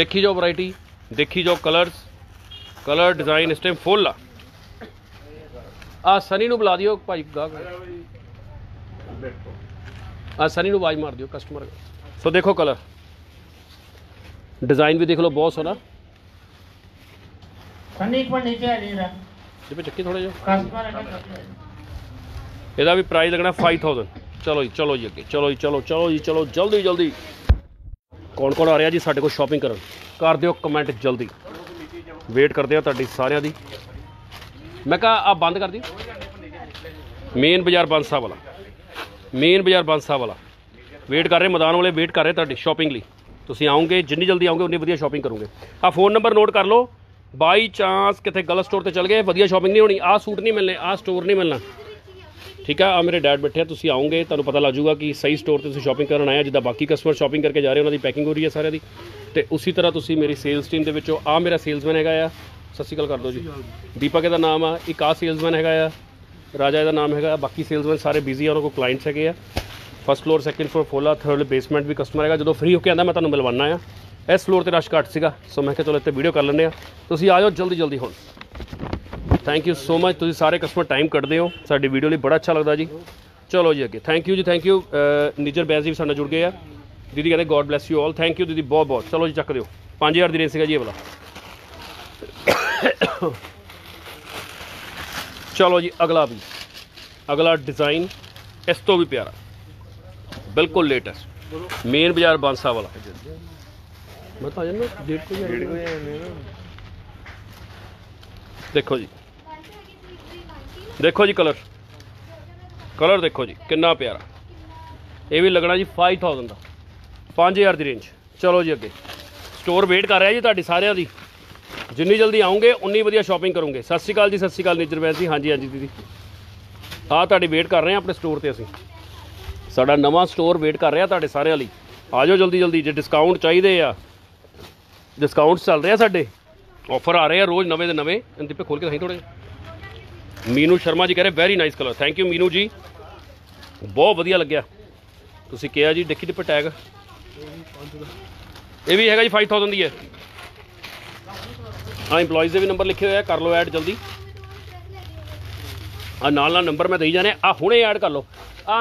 ਦੇਖੀ ਜਾਓ ਵੈਰਾਈਟੀ ਦੇਖੀ ਜਾਓ ਕਲਰਸ ਕਲਰ ਡਿਜ਼ਾਈਨ ਇਸ ਟਾਈਮ ਫੁੱਲ ਆ। ਆ ਸਨੀ ਨੂੰ ਬੁਲਾ ਦਿਓ ਭਾਈ ਗਾਹਕ ਆ ਸਨੀ ਨੂੰ ਆਵਾਜ਼ ਮਾਰ ਦਿਓ ਕਸਟਮਰ ਸੋ ਦੇਖੋ ਕਲਰ ਡਿਜ਼ਾਈਨ ਵੀ ਦੇਖ ਲਓ ਬਹੁਤ ਸੋਹਣਾ सन्नी एक बार नीचे आ जाइए ਜਿਵੇਂ ਚੱਕੀ ਥੋੜਾ ਜਿਹਾ कस्टमर है ਇਹਦਾ ਵੀ ਪ੍ਰਾਈਸ ਲੱਗਣਾ 5000 ਚਲੋ ਜੀ ਚਲੋ ਜੀ ਅੱਗੇ ਚਲੋ ਜੀ ਚਲੋ ਚਲੋ ਜੀ ਚਲੋ ਜਲਦੀ ਜਲਦੀ ਕੌਣ ਕੌਣ ਆ ਰਿਹਾ ਜੀ ਸਾਡੇ ਕੋਲ ਸ਼ਾਪਿੰਗ ਕਰਨ ਕਰ ਦਿਓ ਕਮੈਂਟ ਜਲਦੀ ਵੇਟ ਕਰਦੇ ਆ ਤੁਹਾਡੀ ਸਾਰਿਆਂ ਦੀ ਮੈਂ ਕਿਹਾ ਆ ਬੰਦ ਕਰ ਦਿਓ ਮੇਨ ਬਾਜ਼ਾਰ ਬਾਂਸਾ ਵਾਲਾ। ਮੇਨ ਬਾਜ਼ਾਰ ਬਾਂਸਾ ਵਾਲਾ। ਵੇਟ ਕਰ ਰਹੇ ਮੈਦਾਨ ਵਾਲੇ ਵੇਟ ਕਰ ਰਹੇ ਤੁਹਾਡੀ ਸ਼ਾਪਿੰਗ ਲਈ। ਤੁਸੀਂ ਆਓਗੇ, ਜਿੰਨੀ ਜਲਦੀ ਆਓਗੇ, ਉਨੀ ਵਧੀਆ ਸ਼ਾਪਿੰਗ ਕਰੋਗੇ। ਆ ਫੋਨ ਨੰਬਰ ਨੋਟ ਕਰ ਲਓ। ਬਾਈ ਚਾਂਸ ਕਿਤੇ ਗਲਤ ਸਟੋਰ ਤੇ ਚਲ ਗਏ, ਵਧੀਆ ਸ਼ਾਪਿੰਗ ਨਹੀਂ ਹੋਣੀ। ਆਹ ਸੂਟ ਨਹੀਂ ਮਿਲਨੇ ਆਹ ਸਟੋਰ ਨਹੀਂ ਮਿਲਣਾ। ਠੀਕ ਆ ਆ ਮੇਰੇ ਡੈਡ ਬੈਠੇ ਆ, ਤੁਸੀਂ ਆਓਗੇ, ਤੁਹਾਨੂੰ ਪਤਾ ਲੱਗ ਜਾਊਗਾ ਕਿ ਸਹੀ ਸਟੋਰ ਤੇ ਤੁਸੀਂ ਸ਼ਾਪਿੰਗ ਕਰਨ ਆਏ ਆ, ਜਿੱਦਾਂ ਬਾਕੀ ਕਸਟਮਰ ਸ਼ਾਪਿੰਗ ਕਰਕੇ ਜਾ ਰਹੇ ਉਹਨਾਂ ਦੀ ਪੈਕਿੰਗ ਹੋ ਰਹੀ ਹੈ ਸਾਰਿਆਂ ਦੀ। ਤੇ ਉਸੇ ਤਰ੍ਹਾਂ ਤੁਸੀਂ ਮੇਰੀ ਸੇਲਸ ਟੀਮ ਦੇ ਵਿੱਚੋਂ ਆ ਮੇਰਾ ਸੇਲਸਮੈਨ ਹੈਗਾ ਆ। ਸਤਿ ਸ਼੍ਰੀ ਅਕਾਲ, ਕਰ ਦਿਓ ਜੀ। ਦੀਪਕ ਇਹਦਾ ਨਾਮ ਆ, ਇੱਕ ਆ ਸੇਲਸਮੈਨ ਹੈਗਾ ਆ। ਰਾਜਾ ਇਹਦਾ ਨਾਮ ਹੈਗਾ, ਬਾਕੀ ਸੇਲਸਮੈਨ ਸਾਰੇ ਬਿਜ਼ੀ ਆ, ਉਹਨਾਂ ਕੋਲ ਕਲਾਇੰਟਸ ਹੈਗੇ ਆ। ਫਸਟ ਫਲੋਰ ਸੈਕੰਡ ਫਲੋਰ ਫੋਲਾ ਥਰਡ ਬੇਸਮੈਂਟ ਵੀ ਕਸਟਮਰ ਹੈਗਾ। ਜਦੋਂ ਫ੍ਰੀ ਹੋ ਕੇ ਆਂਦਾ, ਮੈਂ ਤੁਹਾਨੂੰ ਮਿਲਵਾਨਾ ਆ। ਇਸ ਫਲੋਰ ਤੇ ਰਸ਼ ਘੱਟ ਸੀਗਾ ਸੋ ਮੈਂ ਕਿਹਾ ਚਲੋ ਇੱਥੇ ਵੀਡੀਓ ਕਰ ਲੈਂਦੇ ਆ। ਤੁਸੀਂ ਆ ਜਾਓ ਜਲਦੀ ਜਲਦੀ ਹੁਣ। ਥੈਂਕ ਯੂ ਸੋ ਮਚ ਤੁਸੀਂ ਸਾਰੇ ਕਸਟਮਰ ਟਾਈਮ ਕੱਢਦੇ ਹੋ। ਸਾਡੀ ਵੀਡੀਓ ਲਈ ਬੜਾ ਅੱਛਾ ਲੱਗਦਾ ਜੀ। ਚਲੋ ਜੀ ਅੱਗੇ। ਥੈਂਕ ਯੂ ਜੀ ਥੈਂਕ ਯੂ ਨਿਜਰ ਬੈਸ ਜੀ ਵੀ ਸਾਡੇ ਨਾਲ ਜੁੜ ਗਏ ਆ। ਦੀਦੀ ਕਹਿੰਦੇ God bless you all thank you ਦੀਦੀ, ਬਹੁਤ ਬਹੁਤ। ਚਲੋ ਜੀ, ਚੱਕ ਦਿਓ। 5000 ਦੀ ਰੇਂਜ ਸੀਗਾ ਜੀ ਇਹ ਵਾਲਾ। ਚਲੋ ਜੀ, ਅਗਲਾ ਵੀ। ਅਗਲਾ ਡਿਜ਼ਾਈਨ ਇਸ ਤੋਂ ਵੀ ਪਿਆਰਾ। ਬਿਲਕੁਲ ਲੇਟੈਸਟ ਮੇਨ ਬਾਜ਼ਾਰ ਬਾਂਸਾ ਵਾਲਾ। ਮੈਂ ਤਾਂ ਜਨ ਡੇਟ ਕੋਈ ਡੇਟ ਕੋਈ ਦੇਖੋ ਜੀ। ਦੇਖੋ ਜੀ ਕਲਰ ਕਲਰ ਦੇਖੋ ਜੀ, ਕਿੰਨਾ ਪਿਆਰਾ। ਇਹ ਵੀ ਲੱਗਣਾ ਜੀ 5000 ਦਾ। 5000 ਦੀ ਰੇਂਜ ਚਲੋ ਜੀ ਅੱਗੇ। ਸਟੋਰ ਵੇਟ ਕਰ ਰਿਹਾ ਜੀ ਤੁਹਾਡੀ ਸਾਰਿਆਂ ਦੀ। ਜਿੰਨੀ ਜਲਦੀ ਆਉਂਗੇ, ਉਨੀ ਵਧੀਆ ਸ਼ਾਪਿੰਗ ਕਰੋਗੇ। ਸਤਿ ਸ਼੍ਰੀ ਅਕਾਲ ਜੀ, ਸਤਿ ਸ਼੍ਰੀ ਅਕਾਲ ਨਿਜਰ ਵੈਸ ਜੀ। ਹਾਂਜੀ ਹਾਂਜੀ ਦੀਦੀ। ਹਾਂ ਤੁਹਾਡੀ ਵੇਟ ਕਰ ਰਹੇ ਹਾਂ ਆਪਣੇ ਸਟੋਰ ਤੇ ਅਸੀਂ। ਸਾਡਾ ਨਵਾਂ ਸਟੋਰ ਵੇਟ ਕਰ ਰਿਹਾ ਤੁਹਾਡੇ ਸਾਰਿਆਂ ਲਈ। ਆ ਜਾਓ ਜਲਦੀ ਜਲਦੀ। ਜੇ ਡਿਸਕਾਊਂਟ ਚਾਹੀਦੇ ਆ ਡਿਸਕਾਊਂਟਸ ਚੱਲ ਰਹੇ ਆ ਸਾਡੇ। ਆਫਰ ਆ ਰਹੇ ਆ ਰੋਜ਼ ਨਵੇਂ ਦੇ ਨਵੇਂ। ਅੰਤਿਪੇ ਖੋਲ ਕੇ ਦਿਖਾਈ ਥੋੜੇ ਮੀਨੂ ਸ਼ਰਮਾ ਜੀ ਕਹ ਰਹੇ very nice colour thank you Meenu ji. ਬਹੁਤ ਵਧੀਆ ਲੱਗਿਆ। ਤੁਸੀਂ ਕਿਹਾ ਜੀ, ਦੇਖੀ ਤੇ ਟੈਗ ਇਹ ਵੀ ਹੈਗਾ ਜੀ 5000 ਦੀ ਹੈ। ਆ EMPLOYEES ਦੇ ਵੀ ਨੰਬਰ ਲਿਖੇ ਹੋਏ ਆ, ਕਰ ਲਓ ਐਡ ਜਲਦੀ। ਆ ਨਾਲ ਨਾਲ ਨੰਬਰ ਮੈਂ ਦੇਈ ਜਾਣੇ ਆ। ਹੁਣੇ ਐਡ ਕਰ ਲਓ। ਆ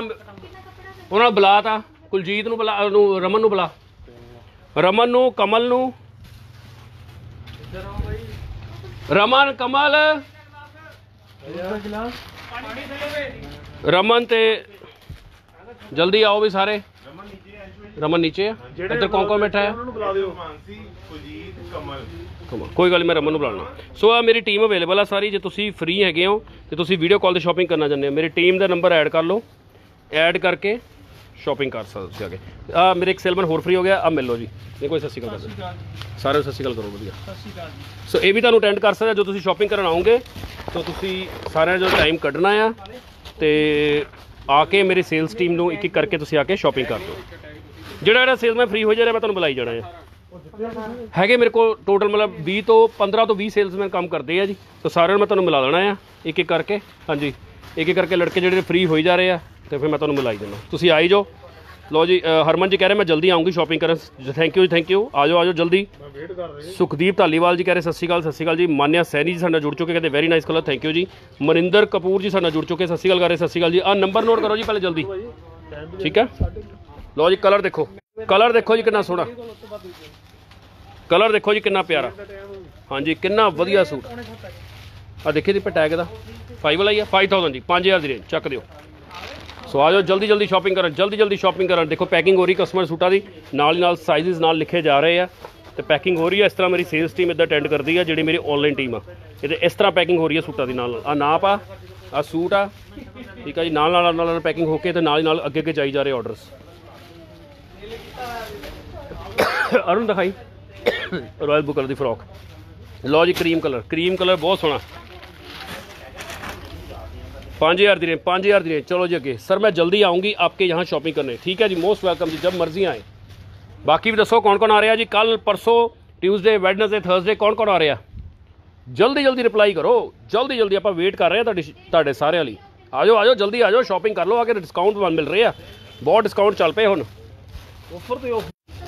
ਉਹਨਾਂ ਨੂੰ ਬੁਲਾ ਤਾ, ਕੁਲਜੀਤ ਨੂੰ ਬੁਲਾ, ਉਹਨੂੰ ਰਮਨ ਨੂੰ ਬੁਲਾ। ਰਮਨ ਨੂੰ, ਕਮਲ ਨੂੰ। ਰਮਨ, ਕਮਲ। ਰਮਨ ਤੇ ਜਲਦੀ ਆਓ ਵੀ ਸਾਰੇ। ਰਮਨ ਨੀਚੇ ਆ? ਇੱਧਰ ਕੌਣ ਕੌਣ ਬੈਠਾ ਹੈ? ਮਾਨਸੀ ਕਮਲ। ਕਮਾਲ। ਕੋਈ ਗੱਲ ਨੀ, ਮੈਂ ਰਮਨ ਨੂੰ ਬੁਲਾਉਣਾ। ਸੋ ਆ ਮੇਰੀ ਟੀਮ ਅਵੇਲੇਬਲ ਆ ਸਾਰੀ। ਜੇ ਤੁਸੀਂ ਫ੍ਰੀ ਹੈਗੇ ਹੋ ਤੇ ਤੁਸੀਂ ਵੀਡੀਓ ਕਾਲ ਤੇ ਸ਼ਾਪਿੰਗ ਕਰਨਾ ਚਾਹੁੰਦੇ ਹੋ ਮੇਰੀ ਟੀਮ ਦਾ ਨੰਬਰ ਐਡ ਕਰ ਲਓ। ਐਡ ਕਰਕੇ ਸ਼ਾਪਿੰਗ ਕਰ ਸਕਦੇ ਹੋ ਤੁਸੀਂ ਅੱਗੇ। ਆ ਮੇਰੇ ਇੱਕ ਸੇਲਮਨ ਹੋਰ ਫ੍ਰੀ ਹੋ ਗਿਆ ਆ ਮਿਲ ਲਓ ਜੀ। ਇਹ ਕੋਈ ਸਤਿ ਸ਼੍ਰੀ ਅਕਾਲ ਕਰ ਦਿਓ। ਸਾਰਿਆਂ ਨੂੰ ਸਤਿ ਸ਼੍ਰੀ ਅਕਾਲ ਕਰੋ ਵਧੀਆ। ਸੋ ਇਹ ਵੀ ਤੁਹਾਨੂੰ ਅਟੈਂਡ ਕਰ ਸਕਦਾ ਜੋ ਤੁਸੀਂ ਸ਼ਾਪਿੰਗ ਕਰਨ ਆਓਗੇ ਤਾਂ ਤੁਸੀਂ ਸਾਰਿਆਂ ਜੋ ਟਾਈਮ ਕੱਢਣਾ ਆ ਤੇ ਆ ਕੇ ਮੇਰੀ ਸੇਲਸ ਟੀਮ ਨੂੰ ਇੱਕ ਇੱਕ ਕਰਕੇ ਤੁਸੀਂ ਆ ਕੇ ਸ਼ਾਪਿੰਗ ਕਰ ਦਿਓ। ਜਿਹੜਾ ਜਿਹੜਾ ਸੇਲਸਮੈਨ ਫ੍ਰੀ ਹੋ ਜਾ ਰਿਹਾ, ਮੈਂ ਤੁਹਾਨੂੰ ਬੁਲਾਈ ਜਾਣਾ ਹੈ। ਹੈਗੇ ਮੇਰੇ ਕੋਲ ਟੋਟਲ ਮਤਲਬ 20 ਤੋਂ 15 ਤੋਂ 20 ਸੇਲਸਮੈਨ ਕੰਮ ਕਰਦੇ ਆ ਜੀ। ਤਾਂ ਸਾਰਿਆਂ ਨੂੰ ਮੈਂ ਤੁਹਾਨੂੰ ਮਿਲਾ ਦੇਣਾ ਆ ਇੱਕ ਇੱਕ ਕਰਕੇ। ਹਾਂਜੀ ਇੱਕ ਇੱਕ ਕਰਕੇ ਲੜਕੇ ਜਿਹੜੇ ਫ੍ਰੀ ਹੋਈ ਜਾ ਰਹੇ ਆ, ਤੇ ਫਿਰ ਮੈਂ ਤੁਹਾਨੂੰ ਮਿਲਾਈ ਦਿੰਦਾ। ਤੁਸੀਂ ਆਈ ਜਾਓ। ਲੋ ਜੀ ਹਰਮਨ ਜੀ ਕਹਿ ਰਹੇ, ਮੈਂ ਜਲਦੀ ਆਉਂਗੀ ਸ਼ਾਪਿੰਗ ਕਰਨ। ਥੈਂਕ ਯੂ ਜੀ ਥੈਂਕ ਯੂ ਆਜੋ ਆਜੋ ਜਲਦੀ ਮੈਂ ਵੇਟ ਸੁਖਦੀਪ ਧਾਲੀਵਾਲ ਜੀ ਕਹਿ ਰਹੇ, ਸਤਿ ਸ਼੍ਰੀ ਅਕਾਲ, ਸਤਿ ਸ਼੍ਰੀ ਅਕਾਲ ਜੀ। ਮਾਨਿਆ ਸੈਣੀ ਜੀ ਸਾਡੇ ਨਾਲ ਜੁੜ ਚੁੱਕੇ, ਕਹਿੰਦੇ very nice colour thank you ਜੀ। ਮਨਿੰਦਰ ਕਪੂਰ ਜੀ ਸਾਡੇ ਨਾਲ ਜੁੜ ਚੁੱਕੇ, ਸਤਿ ਸ਼੍ਰੀ ਅਕਾਲ ਕਰ ਰਹੇ, ਸਤਿ ਸ਼੍ਰੀ ਅਕਾਲ ਜੀ। ਆ ਨੰਬਰ ਨੋਟ ਕਰੋ ਜੀ ਪਹਿਲੇ ਜਲਦੀ। ਠੀਕ ਹੈ? ਲਓ ਜੀ ਕਲਰ ਦੇਖੋ। ਕਲਰ ਦੇਖੋ ਜੀ, ਕਿੰਨਾ ਸੋਹਣਾ। ਕਲਰ ਦੇਖੋ ਜੀ, ਕਿੰਨਾ ਪਿਆਰਾ। ਹਾਂਜੀ, ਕਿੰਨਾ ਵਧੀਆ ਸੂਟ। ਆ ਦੇਖੀ ਦੀ ਟੈਗ ਦਾ। 5 ਵਾਲਾ ਹੀ ਆ 5000 ਜੀ 5000 ਦੀ ਰੇਂਜ ਚੱਕ ਦਿਓ। ਸੋ ਆ ਜਾਓ, ਜਲਦੀ ਜਲਦੀ ਸ਼ਾਪਿੰਗ ਕਰਨ, ਜਲਦੀ ਜਲਦੀ ਸ਼ਾਪਿੰਗ ਕਰਨ। ਦੇਖੋ ਪੈਕਿੰਗ ਹੋ ਰਹੀ ਕਸਟਮਰ ਸੂਟਾਂ ਦੀ। ਨਾਲ ਹੀ ਨਾਲ ਸਾਈਜ਼ਸ ਨਾਲ ਲਿਖੇ ਜਾ ਰਹੇ ਆ। ਤੇ ਪੈਕਿੰਗ ਹੋ ਰਹੀ ਆ, ਇਸ ਤਰ੍ਹਾਂ ਮੇਰੀ ਸੇਲਸ ਟੀਮ ਇਦਾਂ ਅਟੈਂਡ ਕਰਦੀ ਆ, ਜਿਹੜੀ ਮੇਰੀ ਆਨਲਾਈਨ ਟੀਮ ਆ। ਇਹਦੇ ਇਸ ਤਰ੍ਹਾਂ ਪੈਕਿੰਗ ਹੋ ਰਹੀ ਹੈ ਸੂਟਾਂ ਦੀ, ਨਾਲ ਆ ਨਾਪ ਆ ਆ ਸੂਟ ਆ। ਠੀਕ ਆ ਜੀ, ਨਾਲ ਨਾਲ ਨਾਲ ਨਾਲ ਪੈਕਿੰਗ ਹੋ ਕੇ ਤੇ ਨਾਲ ਹੀ ਨਾਲ ਅੱਗੇ ਅੱਗੇ ਜਾਈ ਜਾ ਰਹੇ ਆਰਡਰਸ ਅਰੁਣ ਦਿਖਾਈ। ਰਾਇਲ ਬੁਕਰ ਦੀ ਫਰੋਕ ਲਓ ਜੀ ਕਰੀਮ ਕਲਰ ਕਰੀਮ ਕਲਰ ਬਹੁਤ ਸੋਹਣਾ। 5000 ਦੀ ਰੇਂਜ 5000 ਦੀ ਰੇਂਜ ਚਲੋ ਜੀ ਅੱਗੇ। ਸਰ ਮੈਂ ਜਲਦੀ ਆਉਂਗੀ ਆਪਕੇ ਯਹਾਂ ਸ਼ਾਪਿੰਗ ਕਰਨੇ। ਠੀਕ ਹੈ ਜੀ ਮੋਸਟ ਵੈਲਕਮ ਜੀ, ਜਬ ਮਰਜ਼ੀ ਆਏ। ਬਾਕੀ ਵੀ ਦੱਸੋ ਕੌਣ ਕੌਣ ਆ ਰਿਹਾ ਜੀ? ਕੱਲ ਪਰਸੋ ਟਿਊਜ਼ਡੇ ਵੈਡਨਸਡੇ ਥਰਸਡੇ ਕੌਣ ਕੌਣ ਆ ਰਿਹਾ? ਜਲਦੀ ਜਲਦੀ ਰਿਪਲਾਈ ਕਰੋ। ਜਲਦੀ ਜਲਦੀ ਆਪਾਂ ਵੇਟ ਕਰ ਰਹੇ ਹਾਂ ਤੁਹਾਡੇ ਤੁਹਾਡੇ ਸਾਰਿਆਂ ਲਈ। ਆ ਜਾਓ ਆ ਜਾਓ ਜਲਦੀ ਆ ਜਾਓ ਸ਼ਾਪਿੰਗ ਕਰ ਲਓ। ਆ ਕੇ ਡਿਸਕਾਊਂਟ ਵਨ ਮਿਲ ਰਹੇ ਆ। ਬਹੁਤ ਡਿਸਕਾਊਂਟ ਚੱਲ ਪਏ ਹੁਣ। ਆਫਰ ਤੇ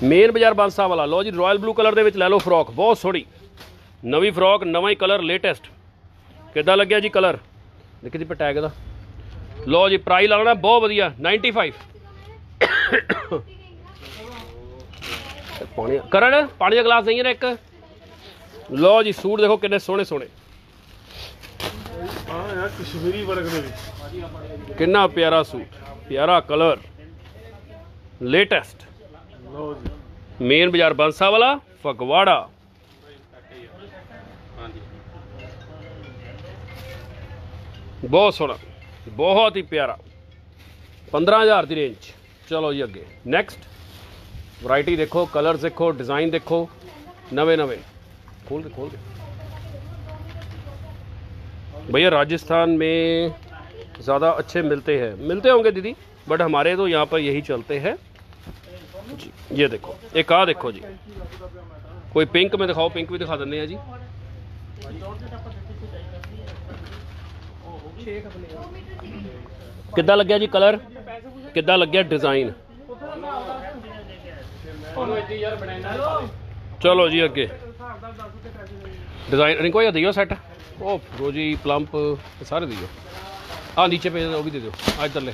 ਮੇਨ ਬਾਜ਼ਾਰ ਬਾਂਸਾ ਵਾਲਾ। ਲਓ ਜੀ ਰਾਇਲ ਬਲੂ ਕਲਰ ਦੇ ਵਿੱਚ ਲੈ ਲਓ ਫਰੋਕ ਬਹੁਤ ਸੋਹਣੀ। ਨਵੀਂ ਫਰੋਕ ਨਵਾਂ ਹੀ ਕਲਰ ਲੇਟੈਸਟ ਕਿੱਦਾਂ ਲੱਗਿਆ ਜੀ ਕਲਰ ਦੇਖੀ ਦੀ ਟੈਗ ਦਾ। ਲਓ ਜੀ ਪ੍ਰਾਈਸ ਲੱਗਣਾ ਬਹੁਤ ਵਧੀਆ 95 ਪਾਣੀ ਕਰਨ ਪਾਣੀ ਦਾ ਗਲਾਸ ਨਹੀਂ ਹੈ ਇੱਕ। ਲਓ ਜੀ ਸੂਟ ਦੇਖੋ ਕਿੰਨੇ ਸੋਹਣੇ ਸੋਹਣੇ। ਹਾਂ ਯਾਰ ਕਸ਼ਮੀਰੀ ਵਰਗ ਦੇ ਵਿੱਚ। ਕਿੰਨਾ ਪਿਆਰਾ ਸੂਟ ਪਿਆਰਾ ਕਲਰ ਲੇਟੈਸਟ ਜੀ ਮੇਨ ਬਾਜ਼ਾਰ ਬੰਸਾ ਵਾਲਾ ਫਗਵਾੜਾ ਬਹੁਤ ਸੋਹਣਾ ਬਹੁਤ ਹੀ ਪਿਆਰਾ 15000 ਦੀ ਰੇਂਜ ਚਲੋ ਜੀ ਅੱਗੇ ਨੈਕਸਟ वैरायटी देखो कलर्स देखो डिज़ाइन देखो नवे नवे खोल के खोल के भैया राजस्थान में ज़्यादा अच्छे मिलते हैं मिलते होंगे दीदी बट हमारे तो यहाँ पर यही चलते हैं जी ये देखो एक आ देखो जी कोई पिंक में दिखाओ पिंक भी दिखा देने हैं जी ਕਿੱਦਾਂ ਲੱਗਿਆ ਜੀ ਕਲਰ ਕਿੱਦਾਂ ਲੱਗਿਆ ਡਿਜ਼ਾਈਨ ਚਲੋ ਜੀ ਅੱਗੇ ਡਿਜ਼ਾਈਨ ਰਿੰਕੋ ਇਹ ਦਿਓ ਸੈੱਟ ਉਹ ਰੋਜੀ ਪਲੰਪ ਇਹ ਸਾਰੇ ਦਿਓ ਆ ਨੀਚੇ ਪੇ ਉਹ ਵੀ ਦੇ ਦਿਓ ਆ ਇੱਧਰਲੇ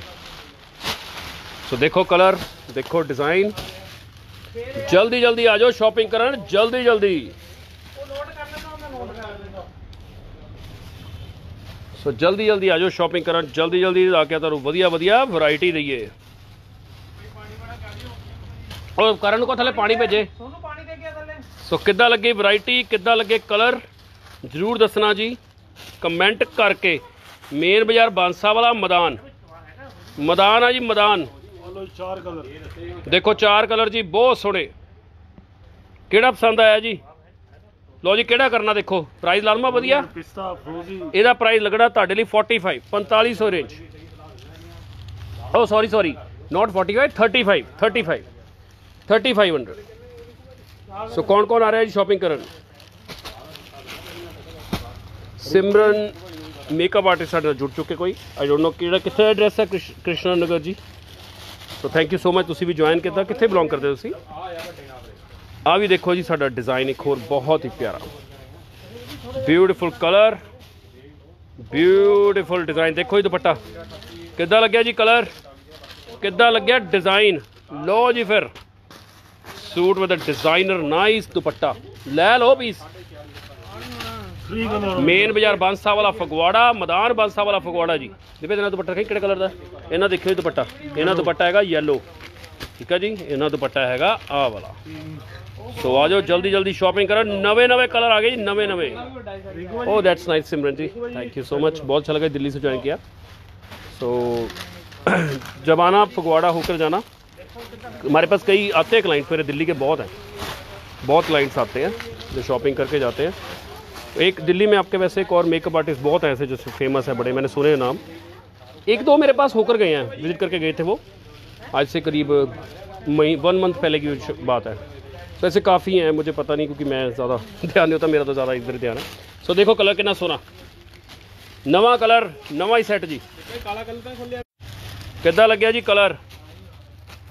ਸੋ ਦੇਖੋ ਕਲਰ ਦੇਖੋ ਡਿਜ਼ਾਈਨ ਜਲਦੀ ਜਲਦੀ ਆ ਜਾਓ ਸ਼ਾਪਿੰਗ ਕਰਨ ਜਲਦੀ ਜਲਦੀ ਸੋ ਜਲਦੀ ਜਲਦੀ ਆ ਜਾਓ ਸ਼ਾਪਿੰਗ ਕਰਨ ਜਲਦੀ ਜਲਦੀ ਆ ਕੇ ਤੁਹਾਨੂੰ ਵਧੀਆ ਵਧੀਆ ਵੈਰਾਈਟੀ ਦਈਏ ਉਹ ਕਰਨ ਕੋ ਥੱਲੇ ਪਾਣੀ ਭੇਜੇ ਸੋ ਕਿੱਦਾਂ ਲੱਗੀ ਵੈਰਾਈਟੀ ਕਿੱਦਾਂ ਲੱਗੇ ਕਲਰ ਜਰੂਰ ਦੱਸਣਾ ਜੀ ਕਮੈਂਟ ਕਰਕੇ ਮੇਨ ਬਾਜ਼ਾਰ ਬਾਂਸਾ ਵਾਲਾ ਮੈਦਾਨ ਮੈਦਾਨ ਆ ਜੀ ਮੈਦਾਨ ਲੋ ਚਾਰ ਕਲਰ। ਦੇਖੋ ਚਾਰ ਕਲਰ ਜੀ ਬਹੁਤ ਸੋਹਣੇ। ਕਿਹੜਾ ਪਸੰਦ ਆਇਆ ਜੀ? ਲਓ ਜੀ ਕਿਹੜਾ ਕਰਨਾ ਦੇਖੋ? ਪ੍ਰਾਈਸ ਲਾਜ਼ਮਾ ਵਧੀਆ। ਪਿਸਤਾ ਫਰੋਜ਼ੀ ਇਹਦਾ ਪ੍ਰਾਈਸ ਲੱਗਣਾ ਤੁਹਾਡੇ ਲਈ 45 4500 range oh sorry sorry not 45 35 35 3500 so ਕੌਣ ਕੌਣ ਆ ਰਿਹਾ ਜੀ ਸ਼ਾਪਿੰਗ ਕਰਨ ਸਿਮਰਨ ਮੇਕਅਪ ਆਰਟਿਸਟ ਸਾਡੇ ਨਾਲ ਜੁੜ ਚੁੱਕੇ ਕੋਈ ਆਈ ਡੋਨਟ ਨੋ ਕਿਹੜਾ ਕਿੱਥੇ ਐਡਰੈਸ ਹੈ Krish- Krishna Nagar ji so thank you so much ਤੁਸੀਂ ਵੀ ਜੁਆਇਨ ਕੀਤਾ। ਕਿੱਥੇ ਬਿਲੋਂਗ ਕਰਦੇ ਹੋ ਤੁਸੀਂ? ਆ ਵੀ ਦੇਖੋ ਜੀ, ਸਾਡਾ ਡਿਜ਼ਾਈਨ ਇੱਕ ਹੋਰ ਬਹੁਤ ਹੀ ਪਿਆਰਾ। ਬਿਊਟੀਫੁਲ ਕਲਰ ਬਿਊਟੀਫੁਲ ਡਿਜ਼ਾਈਨ ਦੇਖੋ ਜੀ ਦੁਪੱਟਾ। ਕਿੱਦਾਂ ਲੱਗਿਆ ਜੀ ਕਲਰ ਕਿੱਦਾਂ ਲੱਗਿਆ ਡਿਜ਼ਾਈਨ ਲਓ ਜੀ ਫਿਰ। Suit with designer nice dupatta. ਲੈ ਲਓ ਪੀਸ ਮੇਨ ਬਾਜ਼ਾਰ ਬਾਂਸਾ ਵਾਲਾ ਫਗਵਾੜਾ ਮੈਦਾਨ ਬਾਂਸਾ ਵਾਲਾ ਫਗਵਾੜਾ ਜੀ ਦੇਖੋ ਇਹਨਾਂ ਦੁਪੱਟਾ ਦੇਖੀ ਕਿਹੜੇ ਕਲਰ ਦਾ ਇਹਨਾਂ ਦੇਖਿਓ ਜੀ ਦੁਪੱਟਾ ਇਹਨਾਂ ਦੁਪੱਟਾ ਹੈਗਾ ਯੈਲੋ ਠੀਕ ਹੈ ਜੀ ਇਹਨਾਂ ਦੁਪੱਟਾ ਹੈਗਾ ਆਹ ਵਾਲਾ ਸੋ ਆ ਜਾਓ ਜਲਦੀ ਜਲਦੀ ਸ਼ਾਪਿੰਗ ਕਰਨ ਨਵੇਂ ਨਵੇਂ ਕਲਰ ਆ ਗਏ ਜੀ ਨਵੇਂ ਨਵੇਂ oh that's nice Simran ji thank you so much बहुत अच्छा लगा दिल्ली से ज्वाइन किया सो जब आना आप फगवाड़ा होकर जाना हमारे पास कई आते हैं क्लाइंट मेरे दिल्ली के बहुत हैं बहुत क्लाइंट्स आते हैं जो शॉपिंग करके जाते हैं एक दिल्ली में आपके वैसे एक और मेकअप आर्टिस्ट बहुत हैं ऐसे जो फेमस है बड़े मैंने सुने हैं नाम एक दो मेरे पास होकर गए हैं विजिट करके गए थे वो आज से करीब मई वन मंथ पहले की श- बात है वैसे काफ़ी हैं मुझे पता नहीं क्योंकि मैं ज़्यादा ध्यान नहीं होता मेरा तो ज़्यादा इधर ध्यान है सो देखो कलर कितना सोना ਨਵਾਂ ਕਲਰ ਨਵਾਂ ਹੀ ਸੈੱਟ ਜੀ ਕਾਲਾ ਕਲਰ ਤਾਂ ਖੋਲਿਆ ਕਿੱਦਾਂ ਲੱਗਿਆ ਜੀ ਕਲਰ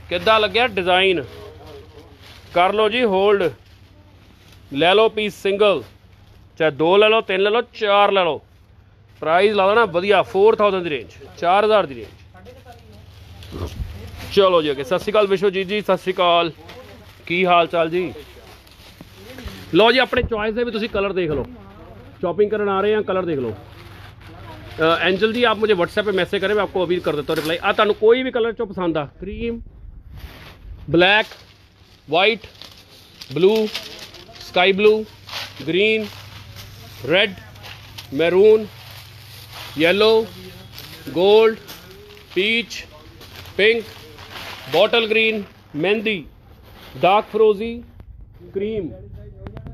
ਕਿੱਦਾਂ ਲੱਗਿਆ ਡਿਜ਼ਾਈਨ ਕਰ ਲਓ ਜੀ ਹੋਲਡ ਲੈ ਲਓ ਪੀਸ ਸਿੰਗਲ ਚਾਹੇ ਦੋ ਲੈ ਲਓ ਤਿੰਨ ਲੈ ਲਓ ਚਾਰ ਲੈ ਲਓ ਪ੍ਰਾਈਸ ਲਾ ਦੇਣਾ ਵਧੀਆ 4000 ਦੀ ਰੇਂਜ 4000 ਦੀ ਰੇਂਜ ਚਲੋ ਜੀ ਅੱਗੇ ਸਤਿ ਸ਼੍ਰੀ ਅਕਾਲ ਵਿਸ਼ਵਜੀਤ ਜੀ ਸਤਿ ਸ਼੍ਰੀ ਅਕਾਲ ਕੀ ਹਾਲ ਚਾਲ ਜੀ ਲਓ ਜੀ ਆਪਣੇ ਚੁਆਇਸ ਦੇ ਵੀ ਤੁਸੀਂ ਕਲਰ ਦੇਖ ਲਓ शॉपिंग करने आ रहे हैं कलर देख लो एंजल जी आप मुझे व्हाट्सएप पे मैसेज करें मैं आपको अभी कर देता हूँ रिप्लाई आ ਤੁਹਾਨੂੰ ਕੋਈ ਵੀ ਕਲਰ ਚੋਂ ਪਸੰਦ ਆ cream black white blue sky blue green red maroon yellow, gold, peach, pink, bottle green ਮਹਿੰਦੀ ਡਾਰਕ ਫਰੋਜ਼ੀ ਕਰੀਮ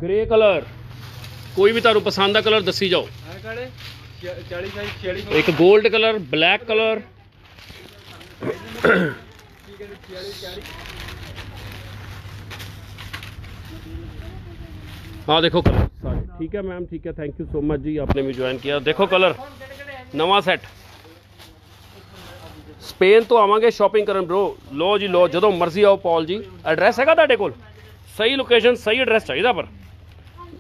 ਗ੍ਰੇ ਕਲਰ ਕੋਈ ਵੀ ਤੁਹਾਨੂੰ ਪਸੰਦ ਦਾ ਕਲਰ ਦੱਸੀ ਜਾਓ। ਇੱਕ 골ਡ ਕਲਰ ਬਲੈਕ ਕਲਰ ਹਾਂ ਦੇਖੋ ਕਲਰ सारे ठीक है मैम ठीक है थैंक यू सो मच जी आपने भी ज्वाइन किया ਦੇਖੋ ਕਲਰ ਨਵਾਂ ਸੈੱਟ ਸਪੇਨ ਤੋਂ ਆਵਾਂਗੇ ਸ਼ਾਪਿੰਗ ਕਰਨ bro ਲੋ ਜੀ ਲੋ ਜਦੋਂ ਮਰਜ਼ੀ ਆਓ ਪੌਲ ਜੀ। ਐਡਰੈਸ ਹੈਗਾ ਤੁਹਾਡੇ ਕੋਲ? ਸਹੀ ਲੋਕੇਸ਼ਨ ਸਹੀ ਐਡਰੈਸ ਚਾਹੀਦਾ ਪਰ।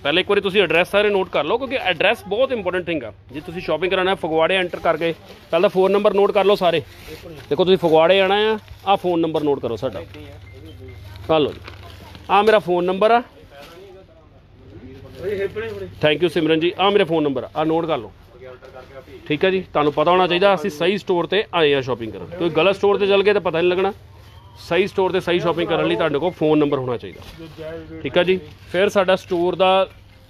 ਪਹਿਲੇ ਇੱਕ ਵਾਰੀ ਤੁਸੀਂ ਐਡਰੈਸ ਸਾਰੇ ਨੋਟ ਕਰ ਲਓ ਕਿਉਂਕਿ ਐਡਰੈਸ ਬਹੁਤ ਇੰਪੋਰਟੈਂਟ ਥਿੰਗ ਆ। ਜੇ ਤੁਸੀਂ ਸ਼ਾਪਿੰਗ ਕਰਾਣਾ ਹੈ ਫਗਵਾੜੇ ਐਂਟਰ ਕਰਕੇ ਪਹਿਲਾਂ ਫੋਨ ਨੰਬਰ ਨੋਟ ਕਰ ਲਓ ਸਾਰੇ। ਦੇਖੋ ਤੁਸੀਂ ਫਗਵਾੜੇ ਆਣਾ ਆ ਆ ਫੋਨ ਨੰਬਰ ਨੋਟ ਕਰੋ ਸਾਡਾ। ਕਰ ਲਓ ਜੀ। ਆ ਮੇਰਾ ਫੋਨ ਨੰਬਰ ਆ। ਥੈਂਕ ਯੂ ਸਿਮਰਨ ਜੀ ਆ ਮੇਰੇ ਫੋਨ ਨੰਬਰ ਆ। ਨੋਟ ਕਰ ਲਓ। ਠੀਕ ਹੈ ਜੀ? ਤੁਹਾਨੂੰ ਪਤਾ ਹੋਣਾ ਚਾਹੀਦਾ, ਅਸੀਂ ਸਹੀ ਸਟੋਰ ਤੇ ਆਏ ਆ ਸ਼ਾਪਿੰਗ ਕਰਨ। ਕੋਈ ਗਲਤ ਸਟੋਰ ਤੇ ਚੱਲ ਗਏ ਤਾਂ ਪਤਾ ਨਹੀਂ ਲੱਗਣਾ। ਸਹੀ ਸਟੋਰ ਤੇ ਸਹੀ ਸ਼ਾਪਿੰਗ ਕਰਨ ਲਈ ਤੁਹਾਡੇ ਕੋਲ ਫੋਨ ਨੰਬਰ ਹੋਣਾ ਚਾਹੀਦਾ। ਠੀਕ ਹੈ ਜੀ? ਫਿਰ ਸਾਡਾ ਸਟੋਰ ਦਾ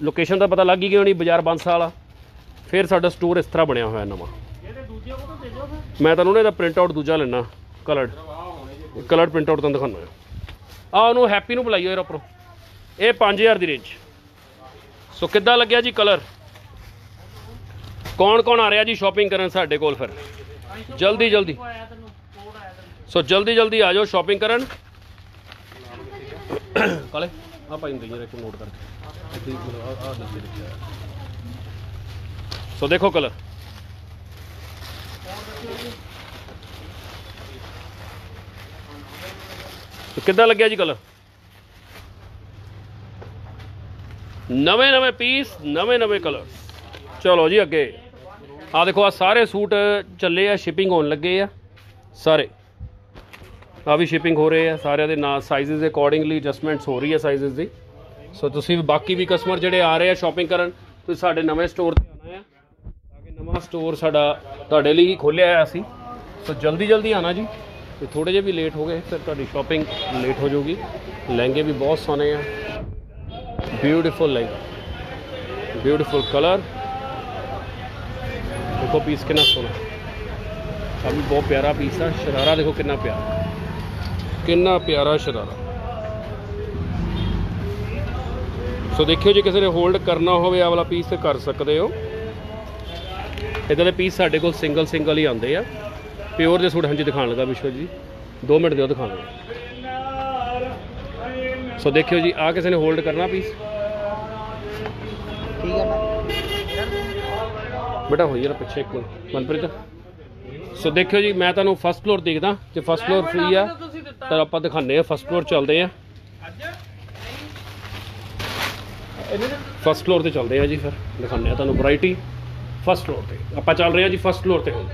ਲੋਕੇਸ਼ਨ ਦਾ ਪਤਾ ਲੱਗ ਹੀ ਗਈ ਹੋਣੀ, ਬਾਜ਼ਾਰ ਬਾਂਸਾ ਵਾਲਾ। ਫਿਰ ਸਾਡਾ ਸਟੋਰ ਇਸ ਤਰ੍ਹਾਂ ਬਣਿਆ ਹੋਇਆ ਨਵਾਂ। ਮੈਂ ਤੁਹਾਨੂੰ ਨਾ ਇਹਦਾ ਪ੍ਰਿੰਟ ਆਊਟ ਦੂਜਾ ਲੈਣਾ ਕਲਰਡ ਕਲਰਡ ਪ੍ਰਿੰਟ ਆਊਟ ਤੁਹਾਨੂੰ ਦਿਖਾਉਣਾ ਹੈ। ਆ ਉਹਨੂੰ ਹੈਪੀ ਨੂੰ ਬੁਲਾਈਓ ਯਾਰ ਉੱਪਰੋਂ। ਇਹ 5000 ਦੀ ਰੇਂਜ ਸੋ ਕਿੱਦਾਂ ਲੱਗਿਆ ਜੀ ਕਲਰ ਕੌਣ ਕੌਣ ਆ ਰਿਹਾ ਜੀ ਸ਼ਾਪਿੰਗ ਕਰਨ ਸਾਡੇ ਕੋਲ ਫਿਰ? ਜਲਦੀ ਜਲਦੀ। ਸੋ ਜਲਦੀ ਜਲਦੀ ਆ ਜਾਓ ਸ਼ਾਪਿੰਗ ਕਰਨ। ਕਾਲੇ ਆ ਪਾਈ ਹੁੰਦੀ ਇੱਕ ਨੋਟ ਕਰਕੇ। ਸੋ ਦੇਖੋ ਕਲਰ ਕਿੱਦਾਂ ਲੱਗਿਆ ਜੀ ਕਲਰ ਨਵੇਂ ਨਵੇਂ ਪੀਸ, ਨਵੇਂ ਨਵੇਂ ਕਲਰ ਚਲੋ ਜੀ ਅੱਗੇ। ਆ ਦੇਖੋ ਆ ਸਾਰੇ ਸੂਟ ਚੱਲੇ ਆ ਸ਼ਿਪਿੰਗ ਹੋਣ ਲੱਗੇ ਆ। ਸਾਰੇ। ਆ ਵੀ ਸ਼ਿਪਿੰਗ ਹੋ ਰਹੇ ਆ, ਸਾਰਿਆਂ ਦੇ ਨਾਲ ਸਾਈਜ਼ਸ ਦੇ ਅਕੋਰਡਿੰਗਲੀ ਐਡਜਸਟਮੈਂਟਸ ਹੋ ਰਹੀ ਹੈ ਸਾਈਜ਼ਸ ਦੀ। ਸੋ ਤੁਸੀਂ ਵੀ ਬਾਕੀ ਵੀ ਕਸਟਮਰ ਜਿਹੜੇ ਆ ਰਹੇ ਆ ਸ਼ਾਪਿੰਗ ਕਰਨ, ਤੁਸੀਂ ਸਾਡੇ ਨਵੇਂ ਸਟੋਰ ਤੇ ਆਣਾ ਆ। ਤਾਂ ਕਿ ਨਵਾਂ ਸਟੋਰ ਸਾਡਾ ਤੁਹਾਡੇ ਲਈ ਹੀ ਖੋਲ੍ਹਿਆ ਆ ਅਸੀਂ। ਸੋ ਜਲਦੀ ਜਲਦੀ ਆਣਾ ਜੀ। ਤੇ ਥੋੜੇ ਜਿਹੇ ਵੀ ਲੇਟ ਹੋ ਗਏ, ਫਿਰ ਤੁਹਾਡੀ ਸ਼ਾਪਿੰਗ ਲੇਟ ਹੋ ਜਾਊਗੀ। ਲਹਿੰਗੇ ਵੀ ਬਹੁਤ ਸੋਹਣੇ ਆ। ਬਿਊਟੀਫੁਲ ਲਹਿੰਗਾ ਬਿਊਟੀਫੁਲ ਕਲਰ ਦੇਖੋ ਪੀਸ ਕਿੰਨਾ ਸੋਹਣਾ ਆ ਵੀ ਬਹੁਤ ਪਿਆਰਾ ਪੀਸ ਆ ਸ਼ਰਾਰਾ ਦੇਖੋ ਕਿੰਨਾ ਪਿਆਰਾ ਕਿੰਨਾ ਪਿਆਰਾ ਸ਼ਰਾਰਾ ਸੋ ਦੇਖਿਓ ਜੇ ਕਿਸੇ ਨੇ ਹੋਲਡ ਕਰਨਾ ਹੋਵੇ ਆ ਵਾਲਾ ਪੀਸ ਤੇ ਕਰ ਸਕਦੇ ਹੋ ਇਦਾਂ ਦੇ ਪੀਸ ਸਾਡੇ ਕੋਲ ਸਿੰਗਲ ਸਿੰਗਲ ਹੀ ਆਉਂਦੇ ਆ ਪਿਓਰ ਦੇ ਸੂਟ ਹਾਂਜੀ ਦਿਖਾਣ ਲੱਗਾ ਵਿਸ਼ਵ ਜੀ 2 ਮਿੰਟ ਦਿਓ ਦਿਖਾਣ ਲੱਗਾ ਸੋ ਦੇਖਿਓ ਜੀ ਆ ਕਿਸੇ ਨੇ ਹੋਲਡ ਕਰਨਾ ਪੀਸ ਠੀਕ ਹੈ ਨਾ ਬੇਟਾ ਹੋਈ ਜਰਾ ਪਿੱਛੇ ਇੱਕ ਮਿੰਟ। ਮਨਪ੍ਰੀਤ। ਸੋ ਦੇਖਿਓ ਜੀ ਮੈਂ ਤੁਹਾਨੂੰ ਫਸਟ ਫਲੋਰ ਦੇਖਦਾ ਜੇ ਫਸਟ ਫਲੋਰ ਫ੍ਰੀ ਆ ਤਾਂ ਆਪਾਂ ਦਿਖਾਉਂਦੇ ਆ ਫਸਟ ਫਲੋਰ ਚੱਲਦੇ ਆ। ਫਸਟ ਫਲੋਰ ਤੇ ਚੱਲਦੇ ਆ ਜੀ ਫਿਰ ਦਿਖਾਉਂਦੇ ਆ ਤੁਹਾਨੂੰ ਵੈਰਾਈਟੀ ਫਸਟ ਫਲੋਰ ਤੇ ਆਪਾਂ ਚੱਲ ਰਹੇ ਆ ਜੀ ਫਸਟ ਫਲੋਰ ਤੇ ਹੁਣ।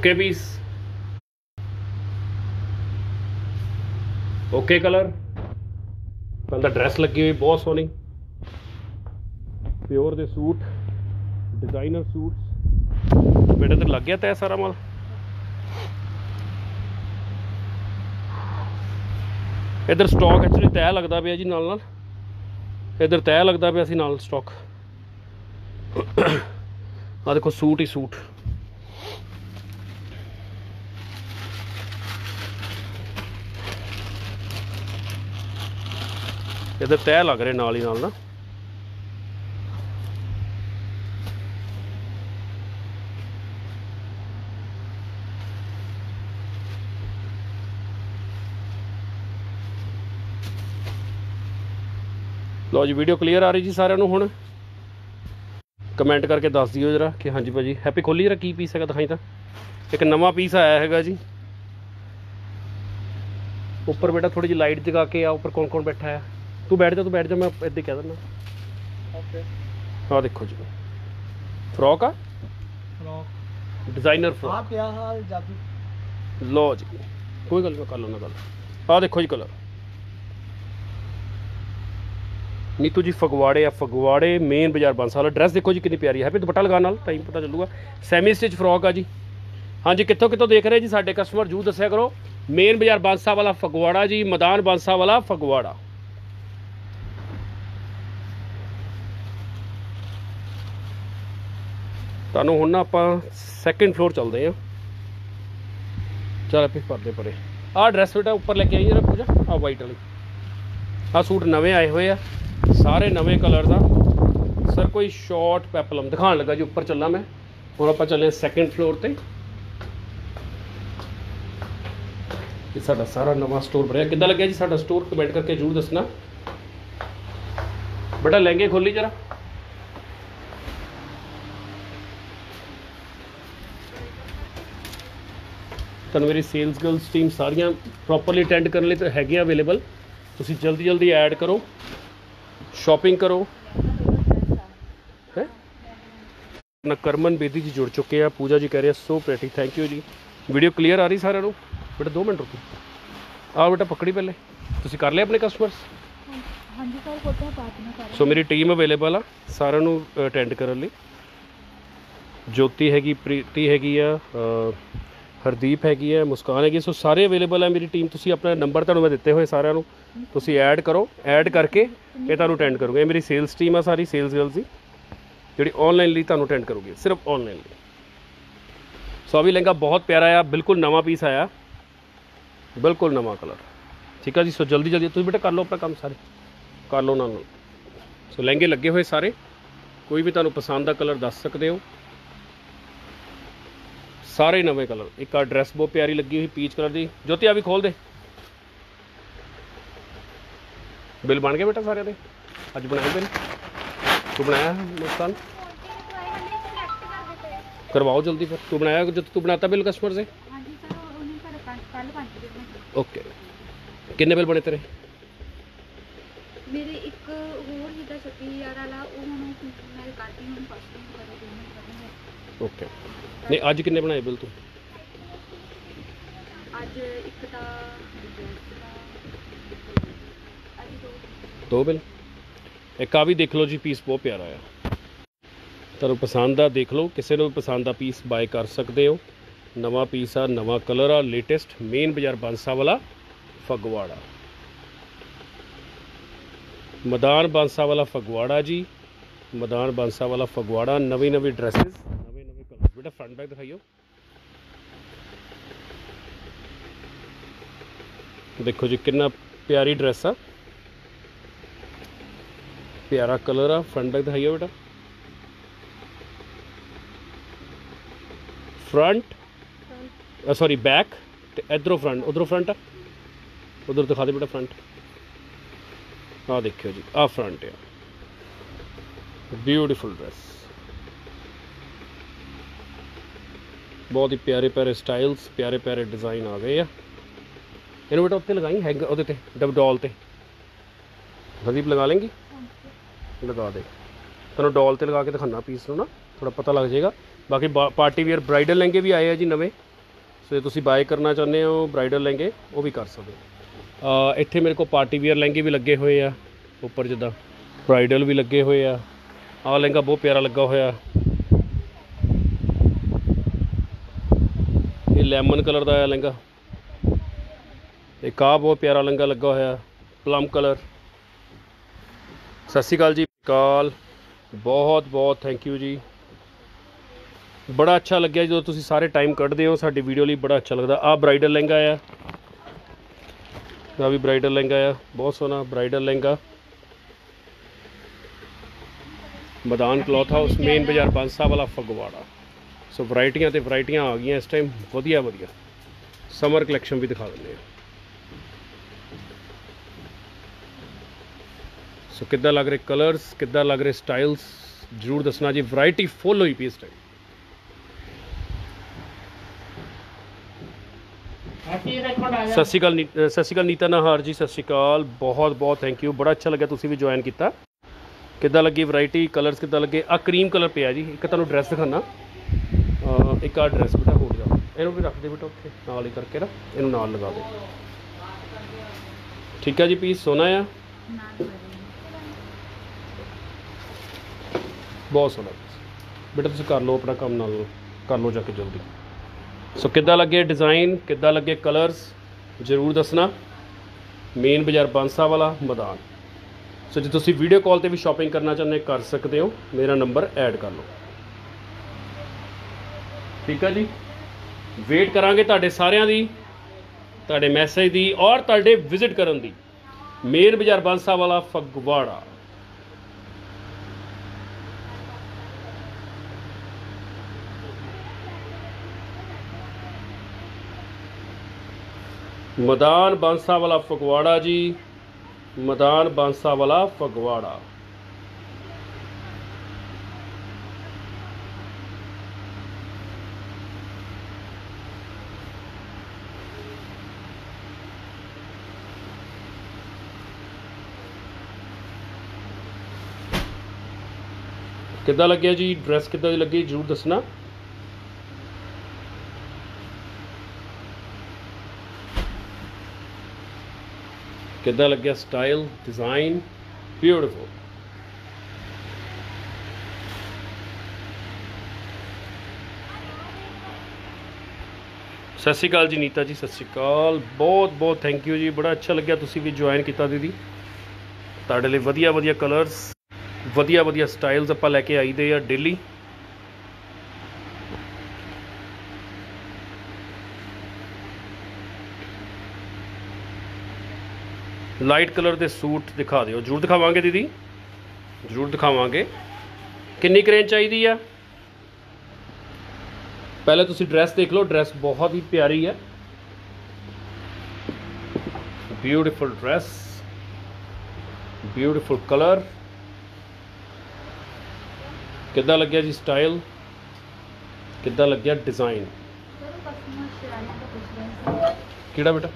ਓਕੇ ਪੀਸ ਓਕੇ ਕਲਰ ਬੰਦਾ ਡਰੈਸ ਲੱਗੀ ਹੋਈ ਬਹੁਤ ਸੋਹਣੀ ਪਿਓਰ ਦੇ ਸੂਟ ਡਿਜ਼ਾਈਨਰ ਸੂਟਸ ਬੇਟੇ ਤੇ ਲੱਗ ਗਿਆ ਤੈ ਸਾਰਾ ਮਾਲ ਇਧਰ ਸਟਾਕ ਐਕਚੁਅਲੀ ਤੈ ਲੱਗਦਾ ਪਿਆ ਜੀ ਨਾਲ ਨਾਲ ਇਧਰ ਤੈ ਲੱਗਦਾ ਪਿਆ ਸੀ ਨਾਲ ਸਟਾਕ ਆ ਦੇਖੋ ਸੂਟ ਹੀ ਸੂਟ ਇਹਦੇ ਤੈ ਲੱਗ ਰਹੇ ਨਾਲ ਹੀ ਨਾਲ ਨਾ। ਲਓ ਜੀ ਵੀਡੀਓ ਕਲੀਅਰ ਆ ਰਹੀ ਜੀ ਸਾਰਿਆਂ ਨੂੰ ਹੁਣ। ਕਮੈਂਟ ਕਰਕੇ ਦੱਸ ਦਿਓ ਜਰਾ ਕਿ ਹਾਂਜੀ ਭਾਜੀ ਹੈਪੀ ਖੋਲੀ ਜਰਾ, ਕੀ ਪੀਸ ਹੈਗਾ ਦਿਖਾਈ ਤਾਂ। ਇੱਕ ਨਵਾਂ ਪੀਸ ਆਇਆ ਹੈਗਾ ਜੀ। ਉੱਪਰ ਬੇਟਾ ਥੋੜੀ ਜਿਹੀ ਲਾਈਟ ਜਗਾ ਕੇ ਆ, ਉੱਪਰ ਕੌਣ ਕੌਣ ਬੈਠਾ ਹੈ ਤੂੰ ਬੈਠ ਜਾ ਤੂੰ ਬੈਠ ਜਾ ਮੈਂ ਇੱਦਾਂ ਕਹਿ ਦਿੰਦਾ। ਓਕੇ ਆਹ ਦੇਖੋ ਜੀ। ਫਰੋਕ ਆ? ਫਰੋਕ ਡਿਜ਼ਾਈਨਰ ਆ ਫਰੋਕ ਪਿਆ ਹਾਲ ਜਾਦੂ? ਲਓ ਜੀ ਕੋਈ ਗੱਲ ਨਹੀਂ ਕਰ ਲੈਣਾ ਗੱਲ। ਆਹ ਦੇਖੋ ਜੀ ਕਲਰ ਨੀਤੂ ਜੀ ਫਗਵਾੜੇ ਆ ਫਗਵਾੜੇ ਮੇਨ ਬਾਜ਼ਾਰ ਬੰਸਾਲਾ ਡਰੈਸ ਦੇਖੋ ਜੀ ਕਿੰਨੀ ਪਿਆਰੀ ਹੈ ਹੈਪੀ ਦੁਪੱਟਾ ਲਗਾਉਣ ਨਾਲ ਟਾਈਮ ਪਤਾ ਚੱਲੂਗਾ। ਸੈਮੀ ਸਟਿਚ ਫਰੋਕ ਆ ਜੀ। ਹਾਂਜੀ ਕਿੱਥੋਂ ਕਿੱਥੋਂ ਦੇਖ ਰਹੇ ਜੀ ਸਾਡੇ ਕਸਟਮਰ ਜੂ ਦੱਸਿਆ ਕਰੋ। ਮੇਨ ਬਾਜ਼ਾਰ ਬਾਂਸਾ ਵਾਲਾ ਫਗਵਾੜਾ ਜੀ ਮੈਦਾਨ ਬਾਂਸਾ ਵਾਲਾ ਫਗਵਾੜਾ। ਤੁਹਾਨੂੰ ਹੁਣ ਨਾ ਆਪਾਂ ਸੈਕੰਡ ਫਲੋਰ ਚੱਲਦੇ ਆ ਚੱਲ ਆਪੇ ਪਰਦੇ ਪਰੇ। ਆਹ ਡਰੈਸ ਬੇਟਾ ਉੱਪਰ ਲੈ ਕੇ ਆਈ ਜਰਾ ਪੂਜਾ, ਆਹ ਵਾਈਟ ਵਾਲੀ। ਆਹ ਸੂਟ ਨਵੇਂ ਆਏ ਹੋਏ ਆ, ਸਾਰੇ ਨਵੇਂ ਕਲਰ ਦਾ। ਸਰ ਕੋਈ ਸ਼ਾਰਟ ਪੈਪਲਮ ਦਿਖਾਉਣ ਲੱਗਾ ਜੀ, ਉੱਪਰ ਚੱਲਾਂ ਮੈਂ। ਹੁਣ ਆਪਾਂ ਚੱਲੇ ਸੈਕੰਡ ਫਲੋਰ ਤੇ। ਇਹ ਸਾਡਾ ਸਾਰਾ ਨਵਾਂ ਸਟੋਰ ਬਣਿਆ। ਕਿੱਦਾਂ ਲੱਗਿਆ ਜੀ ਸਾਡਾ ਸਟੋਰ ਕਮੈਂਟ ਕਰਕੇ ਜਰੂਰ ਦੱਸਣਾ। ਬੇਟਾ, ਲਹਿੰਗੇ ਖੋਲੀ ਜਰਾ। ਤੁਹਾਨੂੰ ਮੇਰੀ ਸੇਲਸ ਗਰਲਸ ਟੀਮ ਸਾਰੀਆਂ ਪ੍ਰੋਪਰਲੀ ਅਟੈਂਡ ਕਰਨ ਲਈ ਤਾਂ ਹੈਗੀਆਂ ਅਵੇਲੇਬਲ ਤੁਸੀਂ ਜਲਦੀ ਜਲਦੀ ਐਡ ਕਰੋ ਸ਼ਾਪਿੰਗ ਕਰੋ। ਹੈ? ਨਾ ਕਰਮਨ ਬੇਦੀ ਜੀ ਜੁੜ ਚੁੱਕੇ ਆ ਪੂਜਾ ਜੀ ਕਹਿ ਰਹੇ ਸੋ ਪ੍ਰੈਟੀ ਥੈਂਕ ਯੂ ਜੀ। ਵੀਡੀਓ ਕਲੀਅਰ ਆ ਰਹੀ ਸਾਰਿਆਂ ਨੂੰ ਬੇਟਾ 2 ਮਿੰਟ ਰੁਕੋ। ਆ ਬੇਟਾ ਪਕੜੀ ਪਹਿਲੇ। ਤੁਸੀਂ ਕਰ ਲਿਆ ਆਪਣੇ ਕਸਟਮਰਸ ਹਾਂਜੀ ਸਰ ਕਰ ਸੋ ਮੇਰੀ ਟੀਮ ਅਵੇਲੇਬਲ ਆ ਸਾਰਿਆਂ ਨੂੰ ਅਟੈਂਡ ਕਰਨ ਲਈ। ਜੋਤੀ ਹੈਗੀ ਪ੍ਰੀਤੀ ਹੈਗੀ ਆ ਹਰਦੀਪ ਹੈਗੀ ਹੈ, ਮੁਸਕਾਨ ਹੈਗੀ ਸੋ ਸਾਰੇ ਅਵੇਲੇਬਲ ਹੈ ਮੇਰੀ ਟੀਮ ਤੁਸੀਂ ਆਪਣਾ ਨੰਬਰ ਤੁਹਾਨੂੰ ਮੈਂ ਦਿੱਤੇ ਹੋਏ ਸਾਰਿਆਂ ਨੂੰ। ਤੁਸੀਂ ਐਡ ਕਰੋ। ਐਡ ਕਰਕੇ ਇਹ ਤੁਹਾਨੂੰ ਅਟੈਂਡ ਕਰੂਗੇ। ਇਹ ਮੇਰੀ ਸੇਲਸ ਟੀਮ ਆ ਸਾਰੀ ਸੇਲਸ ਗਰਲਸ ਦੀ। ਜਿਹੜੀ ਆਨਲਾਈਨ ਲਈ ਤੁਹਾਨੂੰ ਅਟੈਂਡ ਕਰੂਗੀ। ਸਿਰਫ ਆਨਲਾਈਨ ਲਈ। ਸੋ ਆ ਵੀ ਲਹਿੰਗਾ ਬਹੁਤ ਪਿਆਰਾ ਆ। ਬਿਲਕੁਲ ਨਵਾਂ ਪੀਸ ਆਇਆ। ਬਿਲਕੁਲ ਨਵਾਂ ਕਲਰ ਠੀਕ ਆ ਜੀ? ਸੋ ਜਲਦੀ ਜਲਦੀ। ਤੁਸੀਂ ਬੇਟਾ ਕਰ ਲਓ ਆਪਣਾ ਕੰਮ ਸਾਰੇ। ਕਰ ਲਓ ਉਹਨਾਂ ਨੂੰ। ਸੋ ਲਹਿੰਗੇ ਲੱਗੇ ਹੋਏ ਸਾਰੇ। ਕੋਈ ਵੀ ਤੁਹਾਨੂੰ ਪਸੰਦ ਦਾ ਕਲਰ ਦੱਸ ਸਕਦੇ ਹੋ। ਸਾਰੇ ਨਵੇਂ ਕਲਰ। ਇੱਕ ਆ ਡਰੈਸ ਬਹੁਤ ਪਿਆਰੀ ਲੱਗੀ ਹੋਈ ਪੀਚ ਕਲਰ ਦੀ। ਜੋਤੀ ਆ ਵੀ ਖੋਲ ਦੇ। ਬਿੱਲ ਬਣ ਗਿਆ ਬੇਟਾ ਸਾਰਿਆਂ ਦੇ? ਅੱਜ ਬਣਾਇਆ ਬਿੱਲ? ਤੂੰ ਬਣਾਇਆ ਹੈ, ਮੁਸਕਾਨ? ਕਰਵਾਓ ਜਲਦੀ ਫਿਰ। ਤੂੰ ਬਣਾਇਆ ਜਦ ਤੂੰ ਬਣਾਤਾ ਬਿੱਲ ਕਸਟਮਰ ਸੇ ਹਾਂਜੀ ਸਰ ਉਹਨੇ ਸਾਡੇ ਕੱਲ ਪੰਜ ਦੇ ਓਕੇ ਕਿੰਨੇ ਬਿੱਲ ਬਣੇ ਤੇਰੇ? ਮੇਰੇ ਇੱਕ ਹੋਰ ਜਿੱਦਾਂ 26000 ਵਾਲਾ ਉਹ ਹੁਣ ਮੈਂ ਕਰਦੀ ਹੁਣ ਫਸਟ ਕਰੇ ਕਰਨੀ ਓਕੇ ਨਹੀਂ ਅੱਜ ਕਿੰਨੇ ਬਣਾਏ ਬਿੱਲ ਤੂੰ? ਅੱਜ ਇੱਕ ਤਾਂ ਦੋ ਬਿੱਲ? ਇੱਕ ਆ ਵੀ ਦੇਖ ਲਓ ਜੀ ਪੀਸ ਬਹੁਤ ਪਿਆਰਾ ਆ। ਤੁਹਾਨੂੰ ਪਸੰਦ ਆ ਦੇਖ ਲਓ। ਕਿਸੇ ਨੂੰ ਵੀ ਪਸੰਦ ਆ ਪੀਸ ਬਾਏ ਕਰ ਸਕਦੇ ਹੋ। ਨਵਾਂ ਪੀਸ ਆ ਨਵਾਂ ਕਲਰ ਆ ਲੇਟੈਸਟ ਮੇਨ ਬਾਜ਼ਾਰ ਬਾਂਸਾ ਵਾਲਾ ਫਗਵਾੜਾ। ਮਦਾਨ ਬਾਂਸਾ ਵਾਲਾ ਫਗਵਾੜਾ ਜੀ। ਮਦਾਨ ਬਾਂਸਾ ਵਾਲਾ ਫਗਵਾੜਾ ਨਵੀਂ ਨਵੀਂ ਡਰੈਸਸ ਬੇਟਾ ਫਰੰਟ ਬੈਕ ਦਿਖਾਈਓ ਦੇਖੋ ਜੀ ਕਿੰਨਾ ਪਿਆਰੀ ਡਰੈਸ ਆ ਪਿਆਰਾ ਕਲਰ ਆ ਫਰੰਟ ਬੈਕ ਦਿਖਾਈਓ ਬੇਟਾ ਫਰੰਟ ਸੌਰੀ ਬੈਕ ਤੇ ਇਧਰੋਂ ਫਰੰਟ ਉਧਰੋਂ ਫਰੰਟ ਆ ਉਧਰ ਦਿਖਾ ਦੇ ਬੇਟਾ ਫਰੰਟ ਆ ਦੇਖਿਓ ਜੀ ਆ ਫਰੰਟ ਆ ਬਿਊਟੀਫੁਲ ਡਰੈਸ ਬਹੁਤ ਹੀ ਪਿਆਰੇ ਪਿਆਰੇ ਸਟਾਈਲਸ ਪਿਆਰੇ ਪਿਆਰੇ ਡਿਜ਼ਾਈਨ ਆ ਗਏ ਆ। ਇਹਨੂੰ ਬੇਟਾ ਉੱਤੇ ਲਗਾਈ ਹੈਗ ਉਹਦੇ ਤੇ ਡਬ ਡੋਲ ਤੇ। ਹਦੀਪ ਲਗਾ ਲੇਂਗੀ? ਲਗਾ ਦੇ। ਤੁਹਾਨੂੰ ਡੋਲ ਤੇ ਲਗਾ ਕੇ ਦਿਖਾਣਾ ਪੀਸ ਨੂੰ ਨਾ ਥੋੜਾ ਪਤਾ ਲੱਗ ਜਾਏਗਾ। ਬਾਕੀ ਪਾਰਟੀ ਵੇਅਰ ਬ੍ਰਾਈਡਲ ਲਹਿੰਗੇ ਵੀ ਆਏ ਆ ਜੀ ਨਵੇਂ। ਸੋ ਜੇ ਤੁਸੀਂ ਬਾਏ ਕਰਨਾ ਚਾਹੁੰਦੇ ਹੋ ਬ੍ਰਾਈਡਲ ਲਹਿੰਗੇ ਉਹ ਵੀ ਕਰ ਸਕਦੇ ਅ, ਇੱਥੇ ਮੇਰੇ ਕੋਲ ਪਾਰਟੀ ਵੇਅਰ ਲਹਿੰਗੇ ਵੀ ਲੱਗੇ ਹੋਏ ਆ। ਉੱਪਰ ਜਿੱਦਾਂ ਬ੍ਰਾਈਡਲ ਵੀ ਲੱਗੇ ਹੋਏ ਆ। ਆਹ ਲਹਿੰਗਾ ਬਹੁਤ ਪਿਆਰਾ ਲੱਗਾ ਹੋਇਆ। ਲੈਮਨ ਕਲਰ ਦਾ ਆਇਆ ਲਹਿੰਗਾ। ਇੱਕ ਆਹ ਬਹੁਤ ਪਿਆਰਾ ਲਹਿੰਗਾ ਲੱਗਾ ਹੋਇਆ, ਪਲਮ ਕਲਰ। ਸਤਿ ਸ਼੍ਰੀ ਅਕਾਲ ਜੀ, ਕਾਲ। ਬਹੁਤ ਬਹੁਤ ਥੈਂਕ ਯੂ ਜੀ। ਬੜਾ ਅੱਛਾ ਲੱਗਿਆ ਜਦੋਂ ਤੁਸੀਂ ਸਾਰੇ ਟਾਈਮ ਕੱਢਦੇ ਹੋ, ਸਾਡੀ ਵੀਡੀਓ ਲਈ ਬੜਾ ਅੱਛਾ ਲੱਗਦਾ। ਆ ਬ੍ਰਾਈਡਲ ਲਹਿੰਗਾ ਆ। ਆ ਵੀ ਬ੍ਰਾਈਡਲ ਲਹਿੰਗਾ ਆ। ਬਹੁਤ ਸੋਹਣਾ bridal lehenga. Madan cloth house main ਬਾਜ਼ਾਰ ਬਾਂਸਾ ਵਾਲਾ ਫਗਵਾੜਾ। ਸੋ ਵੈਰਾਈਟੀਆਂ ਤੇ ਵੈਰਾਈਟੀਆਂ ਆ ਗਈਆਂ ਇਸ ਟਾਈਮ ਵਧੀਆ ਵਧੀਆ। ਸਮਰ ਕਲੈਕਸ਼ਨ ਵੀ ਦਿਖਾ ਦਿੰਦੇ ਆ ਸੋ ਕਿੱਦਾਂ ਲੱਗ ਰਹੇ ਕਲਰਸ ਕਿੱਦਾਂ ਲੱਗ ਰਹੇ ਸਟਾਈਲਸ ਜਰੂਰ ਦੱਸਣਾ ਜੀ ਵੈਰਾਈਟੀ ਫੁੱਲ ਹੋਈ ਪਈ ਇਸ ਟਾਈਮ ਸਤਿ ਸ਼੍ਰੀ ਅਕਾਲ ਨੀ- ਅ, ਸਤਿ ਸ਼੍ਰੀ ਅਕਾਲ ਨੀਤਾ ਨਹਾਰ ਜੀ ਸਤਿ ਸ਼੍ਰੀ ਅਕਾਲ। ਬਹੁਤ ਬਹੁਤ ਥੈਂਕ ਯੂ ਬੜਾ ਅੱਛਾ ਲੱਗਿਆ ਤੁਸੀਂ ਵੀ ਜੁਆਇਨ ਕੀਤਾ। ਕਿੱਦਾਂ ਲੱਗੀ ਵੈਰਾਈਟੀ ਕਲਰਸ ਕਿੱਦਾਂ ਲੱਗੇ? ਆ ਕਰੀਮ ਕਲਰ ਪਿਆ ਜੀ। ਇੱਕ ਤੁਹਾਨੂੰ ਡਰੈਸ ਦਿਖਾਣਾ ਇੱਕ ਆ ਡਰੈਸ ਬੇਟਾ ਹੋ ਜਾ। ਇਹਨੂੰ ਵੀ ਰੱਖ ਦੇ ਬੇਟਾ ਉੱਥੇ, ਨਾਲ ਹੀ ਕਰਕੇ ਨਾ, ਇਹਨੂੰ ਨਾਲ ਲਗਾ ਦੇ। ਠੀਕ ਆ ਜੀ ਪੀਸ ਸੋਨਾ ਆ? ਬਹੁਤ ਸੋਹਣਾ ਬੇਟਾ ਤੁਸੀਂ ਕਰ ਲਓ ਆਪਣਾ ਕੰਮ ਨਾਲ, ਕਰ ਲਓ ਜਾ ਕੇ ਜਲਦੀ। ਸੋ ਕਿੱਦਾਂ ਲੱਗੇ ਡਿਜ਼ਾਈਨ ਕਿੱਦਾਂ ਲੱਗੇ ਕਲਰਸ ਜਰੂਰ ਦੱਸਣਾ। ਮੇਨ ਬਾਜ਼ਾਰ ਬਾਂਸਾ ਵਾਲਾ, ਮੈਦਾਨ। ਸੋ ਜੇ ਤੁਸੀਂ ਵੀਡੀਓ ਕਾਲ ਤੇ ਵੀ ਸ਼ਾਪਿੰਗ ਕਰਨਾ ਚਾਹੁੰਦੇ, ਕਰ ਸਕਦੇ ਹੋ। ਮੇਰਾ ਨੰਬਰ ਐਡ ਕਰ ਲਓ। ਠੀਕ ਆ ਜੀ? ਵੇਟ ਕਰਾਂਗੇ ਤੁਹਾਡੇ ਸਾਰਿਆਂ ਦੀ, ਤੁਹਾਡੇ ਮੈਸੇਜ ਦੀ ਔਰ ਤੁਹਾਡੇ ਵਿਜ਼ਿਟ ਕਰਨ ਦੀ। ਮੇਨ ਬਾਜ਼ਾਰ ਬਾਂਸਾ ਵਾਲਾ ਫਗਵਾੜਾ। ਮਦਾਨ ਬਾਂਸਾ ਵਾਲਾ ਫਗਵਾੜਾ ਜੀ, ਮਦਾਨ ਬਾਂਸਾ ਵਾਲਾ ਫਗਵਾੜਾ। ਕਿੱਦਾਂ ਲੱਗਿਆ ਜੀ? ਡਰੈਸ ਕਿੱਦਾਂ ਦੀ ਲੱਗੀ? ਜਰੂਰ ਦੱਸਣਾ। ਕਿੱਦਾਂ ਲੱਗਿਆ ਸਟਾਈਲ ਡਿਜ਼ਾਈਨ ਬਿਊਟੀਫੁਲ ਸਤਿ ਸ਼੍ਰੀ ਅਕਾਲ ਜੀ ਨੀਤਾ ਜੀ, ਸਤਿ ਸ਼੍ਰੀ ਅਕਾਲ। ਬਹੁਤ ਬਹੁਤ ਥੈਂਕ ਯੂ ਜੀ। ਬੜਾ ਅੱਛਾ ਲੱਗਿਆ ਤੁਸੀਂ ਵੀ ਜੁਆਇਨ ਕੀਤਾ ਦੀਦੀ। ਤੁਹਾਡੇ ਲਈ ਵਧੀਆ ਵਧੀਆ ਕਲਰਸ ਵਧੀਆ ਵਧੀਆ ਸਟਾਈਲਸ ਆਪਾਂ ਲੈ ਕੇ ਆਈਦੇ ਆ ਡੇਲੀ। ਲਾਈਟ ਕਲਰ ਦੇ ਸੂਟ ਦਿਖਾ ਦਿਓ। ਜਰੂਰ ਦਿਖਾਵਾਂਗੇ ਦੀਦੀ। ਜਰੂਰ ਦਿਖਾਵਾਂਗੇ। ਕਿੰਨੀ ਕੁ ਰੇਂਜ ਚਾਹੀਦੀ ਆ? ਪਹਿਲੇ ਤੁਸੀਂ ਡਰੈਸ ਦੇਖ ਲਓ। ਡਰੈਸ ਬਹੁਤ ਹੀ ਪਿਆਰੀ ਹੈ ਬਿਊਟੀਫੁਲ ਡਰੈਸ ਬਿਊਟੀਫੁਲ ਕਲਰ ਕਿੱਦਾਂ ਲੱਗਿਆ ਜੀ ਸਟਾਈਲ ਕਿੱਦਾਂ ਲੱਗਿਆ ਡਿਜ਼ਾਈਨ ਕਿਹੜਾ ਬੇਟਾ?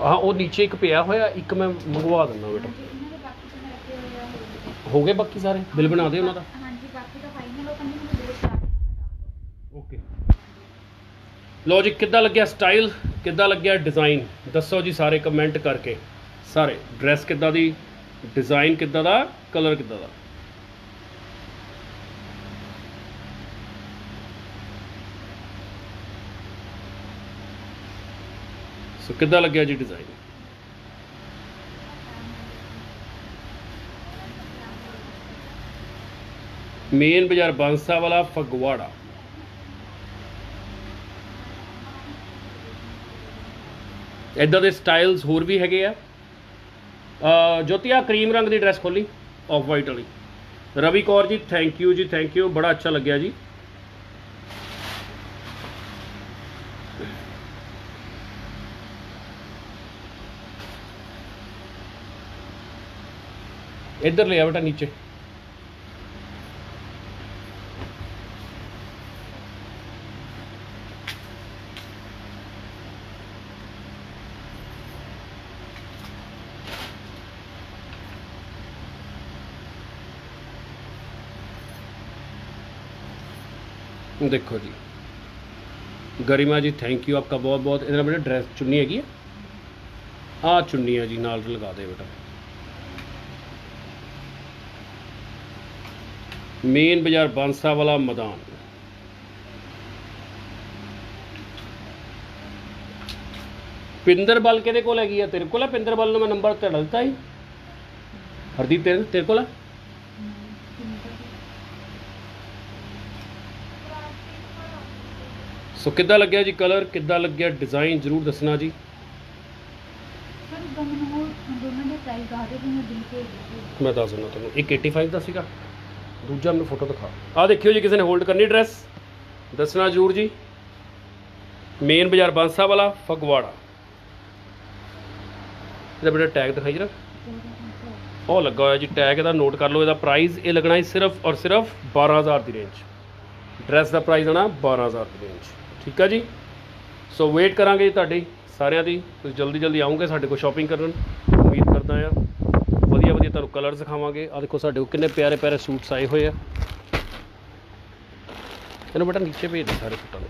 ਹਾਂ ਉਹ ਨੀਚੇ ਇੱਕ ਪਿਆ ਹੋਇਆ ਇੱਕ ਮੈਂ ਮੰਗਵਾ ਦਿੰਦਾ ਬੇਟਾ। ਹੋ ਗਏ ਬਾਕੀ ਸਾਰੇ? ਬਿੱਲ ਬਣਾ ਦੇ ਉਹਨਾਂ ਦਾ। ਹਾਂਜੀ ਬਾਕੀ ਤਾਂ ਫਾਈਨਲ ਉਹ ਕਹਿੰਦੇ ਮੈਨੂੰ ਦੋ ਸ਼ਰਾਰੇ ਓਕੇ ਲੋ ਜੀ ਕਿੱਦਾਂ ਲੱਗਿਆ ਸਟਾਈਲ ਕਿੱਦਾਂ ਲੱਗਿਆ ਡਿਜ਼ਾਈਨ ਦੱਸੋ ਜੀ ਸਾਰੇ ਕਮੈਂਟ ਕਰਕੇ। ਸਾਰੇ ਡਰੈਸ ਕਿੱਦਾਂ ਦੀ? ਡਿਜ਼ਾਈਨ ਕਿੱਦਾਂ ਦਾ? ਕਲਰ ਕਿੱਦਾਂ ਦਾ? ਸੋ ਕਿੱਦਾਂ ਲੱਗਿਆ ਜੀ ਡਿਜ਼ਾਈਨ ਮੇਨ ਬਾਜ਼ਾਰ ਬਾਂਸਾ ਵਾਲਾ ਫਗਵਾੜਾ। ਇਦਾਂ ਦੇ ਸਟਾਈਲਸ ਹੋਰ ਵੀ ਹੈਗੇ ਆ। ਜੋਤੀਆ ਕਰੀਮ ਰੰਗ ਦੀ ਡਰੈਸ ਖੋਲੀ ਆਫ ਵਾਈਟ ਵਾਲੀ। ਰਵੀ ਕੌਰ ਜੀ ਥੈਂਕ ਯੂ ਜੀ ਥੈਂਕ ਯੂ ਬੜਾ ਅੱਛਾ ਲੱਗਿਆ ਜੀ। इधर ले बेटा नीचे। देखो जी, गरिमा जी थैंक यू आपका बहुत बहुत इधर बेटा ड्रेस चुन्नी हैगी? आ चुन्नी है जी, नाल लगा दे बेटा। ਮੇਨ ਬਾਜ਼ਾਰ ਬਾਂਸਾ ਵਾਲਾ ਮੈਦਾਨ। ਪਿੰਦਰਬਲ ਕਿਹਦੇ ਕੋਲ ਹੈਗੀ ਆ? ਤੇਰੇ ਕੋਲ ਆ? ਪਿੰਦਰਬਲ ਨੂੰ ਮੈਂ ਨੰਬਰ ਤੇ ਦਿੱਤਾ ਸੀ। ਹਰਦੀਪ ਤੇਰੇ ਤੇਰੇ ਕੋਲ ਸੋ ਕਿੱਦਾਂ ਲੱਗਿਆ ਜੀ ਕਲਰ ਕਿੱਦਾਂ ਲੱਗਿਆ? ਡਿਜ਼ਾਈਨ ਜ਼ਰੂਰ ਦੱਸਣਾ ਜੀ। ਮੈਂ ਦੱਸ ਦਿੰਦਾ ਤੁਹਾਨੂੰ। 185 ਦਾ ਸੀਗਾ। ਦੂਜਾ ਮੈਨੂੰ ਫੋਟੋ ਦਿਖਾ। ਆ ਦੇਖਿਓ ਜੀ ਕਿਸੇ ਨੇ ਹੋਲਡ ਕਰਨੀ ਡਰੈਸ ਦੱਸਣਾ ਜਰੂਰ ਜੀ। ਮੇਨ ਬਾਜ਼ਾਰ ਬਾਂਸਾ ਵਾਲਾ, ਫਗਵਾੜਾ। ਇਹਦਾ ਬੇਟਾ ਟੈਗ ਦਿਖਾਈ ਜਰਾ। ਉਹ ਲੱਗਾ ਹੋਇਆ ਜੀ ਟੈਗ ਇਹਦਾ ਨੋਟ ਕਰ ਲਓ, ਇਹਦਾ ਪ੍ਰਾਈਸ ਇਹ ਲੱਗਣਾ ਹੈ ਸਿਰਫ ਔਰ ਸਿਰਫ 12000 ਦੀ ਰੇਂਜ ਡਰੈਸ ਦਾ ਪ੍ਰਾਈਸ ਆਣਾ 12000 ਦੀ ਰੇਂਜ ਠੀਕ ਆ ਜੀ? ਸੋ ਵੇਟ ਕਰਾਂਗੇ ਤੁਹਾਡੀ ਸਾਰਿਆਂ ਦੀ। ਤੁਸੀਂ ਜਲਦੀ ਜਲਦੀ ਆਉਂਗੇ ਸਾਡੇ ਕੋਲ ਸ਼ਾਪਿੰਗ ਕਰਨ। ਉਮੀਦ ਕਰਦਾ ਆ ਤੁਹਾਨੂੰ ਕਲਰ ਦਿਖਾਵਾਂਗੇ ਆ ਦੇਖੋ ਸਾਡੇ ਕੋਲ ਕਿੰਨੇ ਪਿਆਰੇ ਪਿਆਰੇ ਸੂਟਸ ਆਏ ਹੋਏ ਆ। ਇਹਨੂੰ ਬਟਾ ਨੀਚੇ ਭੇਜ ਦੇ ਸਾਰੇ ਸੂਟਾਂ ਨੂੰ।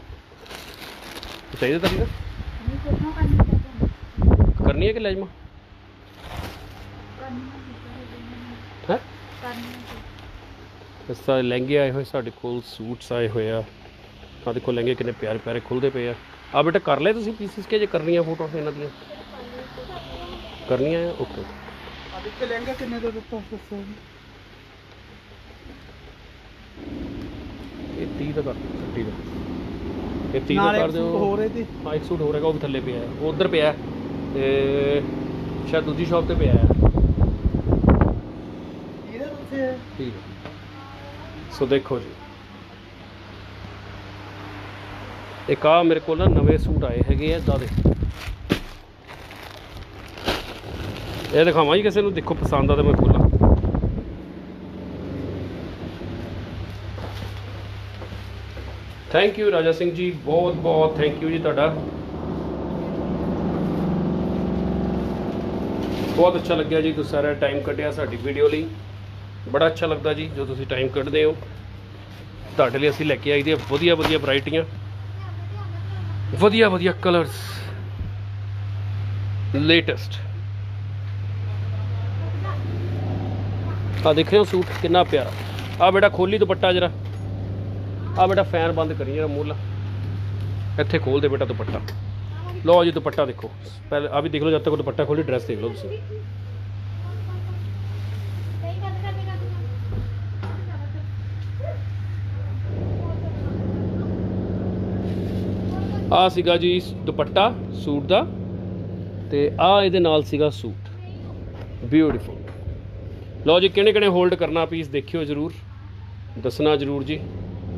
ਚਾਹੀਦਾ ਤਾਂ ਸੀਗਾ? ਕਰਨੀ ਹੈ ਕਿ ਲੈਜਮਾ? ਕਰਨੀ ਹੈ? ਇਸ ਤਰ੍ਹਾਂ ਲਹਿੰਗੇ ਆਏ ਹੋਏ, ਸਾਡੇ ਕੋਲ ਸੂਟਸ ਆਏ ਹੋਏ ਆ। ਆ ਦੇਖੋ ਲਹਿੰਗੇ ਕਿੰਨੇ ਪਿਆਰੇ ਪਿਆਰੇ ਖੁੱਲਦੇ ਪਏ ਆ। ਆ ਬੇਟਾ ਕਰ ਲਏ ਤੁਸੀਂ ਪੀਸਿਸ ਕੇ ਜੇ ਕਰਨੀਆਂ ਫੋਟੋ ਇਹਨਾਂ ਦੀਆਂ? ਕਰਨੀਆਂ ਆ? ਓਕੇ ਅੱਜ ਤੇ ਲਹਿੰਗਾ ਕਿੰਨੇ ਦਾ ਦਿੱਤਾ ਦੱਸੋ ਇਹ 30 ਦਾ ਕਰ ਦਿਓ 30 ਦਾ। ਇਹ 30 ਦਾ ਕਰ ਦਿਓ। ਹੋਰ ਇਹਦੇ। ਹਾਂ ਇੱਕ ਸੂਟ ਹੋਰ ਹੈਗਾ ਉਹ ਵੀ ਥੱਲੇ ਪਿਆ ਹੈ। ਉਹ ਉੱਧਰ ਪਿਆ ਹੈ। ਤੇ ਸ਼ਾਇਦ ਦੂਜੀ ਸ਼ਾਪ ਤੇ ਪਿਆ ਹੈ। ਇਹਦੇ ਉੱਤੇ ਹੈ? ਠੀਕ ਹੈ। ਸੋ ਦੇਖੋ ਜੀ। ਇੱਕ ਆ ਮੇਰੇ ਕੋਲ ਨਾ ਨਵੇਂ ਸੂਟ ਆਏ ਹੈਗੇ ਆ ਇਦਾਂ ਦੇ। ਇਹ ਦਿਖਾਵਾਂ ਜੀ ਕਿਸੇ ਨੂੰ, ਦੇਖੋ ਪਸੰਦ ਆ ਤਾਂ ਮੈਂ ਖੋਲਾਂ। ਥੈਂਕ ਯੂ ਰਾਜਾ ਸਿੰਘ ਜੀ, ਬਹੁਤ ਬਹੁਤ ਥੈਂਕ ਯੂ ਜੀ ਤੁਹਾਡਾ। ਬਹੁਤ ਅੱਛਾ ਲੱਗਿਆ ਜੀ, ਤੁਸੀਂ ਸਾਰਾ ਟਾਈਮ ਕੱਢਿਆ ਸਾਡੀ ਵੀਡੀਓ ਲਈ। ਬੜਾ ਅੱਛਾ ਲੱਗਦਾ ਜੀ, ਜੋ ਤੁਸੀਂ ਟਾਈਮ ਕੱਢਦੇ ਹੋ। ਤੁਹਾਡੇ ਲਈ ਅਸੀਂ ਲੈ ਕੇ ਆਈ ਦੀਆਂ ਵਧੀਆ ਵਧੀਆ ਵੈਰਾਈਟੀਆਂ ਵਧੀਆ ਵਧੀਆ ਕਲਰਸ ਲੇਟੈਸਟ ਆ ਦੇਖ ਰਹੇ ਹੋ ਸੂਟ ਕਿੰਨਾ ਪਿਆਰਾ ਆ ਬੇਟਾ ਖੋਲੀ ਦੁਪੱਟਾ ਜਰਾ। ਆ ਬੇਟਾ ਫੈਨ ਬੰਦ ਕਰੀ ਜਰਾ ਮੂਲ ਇੱਥੇ ਖੋਲ ਦੇ ਬੇਟਾ ਦੁਪੱਟਾ। ਲਓ ਜੀ ਦੁਪੱਟਾ ਦੇਖੋ। ਪਹਿਲੇ ਆ ਵੀ ਦੇਖ ਲਓ ਜਦ ਤੱਕ ਦੁਪੱਟਾ ਖੋਲੀ ਡਰੈਸ ਦੇਖ ਲਓ ਤੁਸੀਂ। ਆ ਸੀਗਾ ਜੀ ਦੁਪੱਟਾ ਸੂਟ ਦਾ। ਤੇ ਆ ਇਹਦੇ ਨਾਲ ਸੀਗਾ ਸੂਟ। ਬਿਊਟੀਫੁਲ ਲਓ ਜੀ ਕਿਹਨੇ ਕਿਹਨੇ ਹੋਲਡ ਕਰਨਾ ਪੀਸ ਦੇਖਿਓ ਜਰੂਰ। ਦੱਸਣਾ ਜਰੂਰ ਜੀ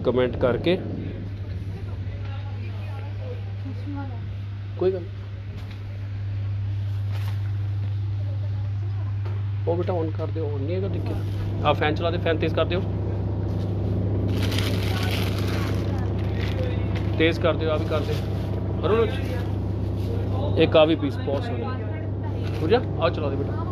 ਕਮੈਂਟ ਕਰਕੇ। ਕੋਈ ਗੱਲ ਨਹੀਂ। ਉਹ ਬੇਟਾ ਔਨ ਕਰ ਦਿਓ ਔਨ ਨਹੀਂ ਹੈਗਾ ਦੇਖਿਆ ਆ ਫੈਨ ਚਲਾ ਦੇ ਫੈਨ ਤੇਜ਼ ਕਰ ਦਿਓ। ਤੇਜ਼ ਕਰ ਦਿਓ ਆ ਵੀ ਕਰ ਦੇ ਅਰੁਣ, ਇੱਕ ਆ ਵੀ ਪੀਸ ਬਹੁਤ ਸੋਹਣਾ ਹੋ ਜਾ ਆ ਚਲਾ ਦੇ ਬੇਟਾ।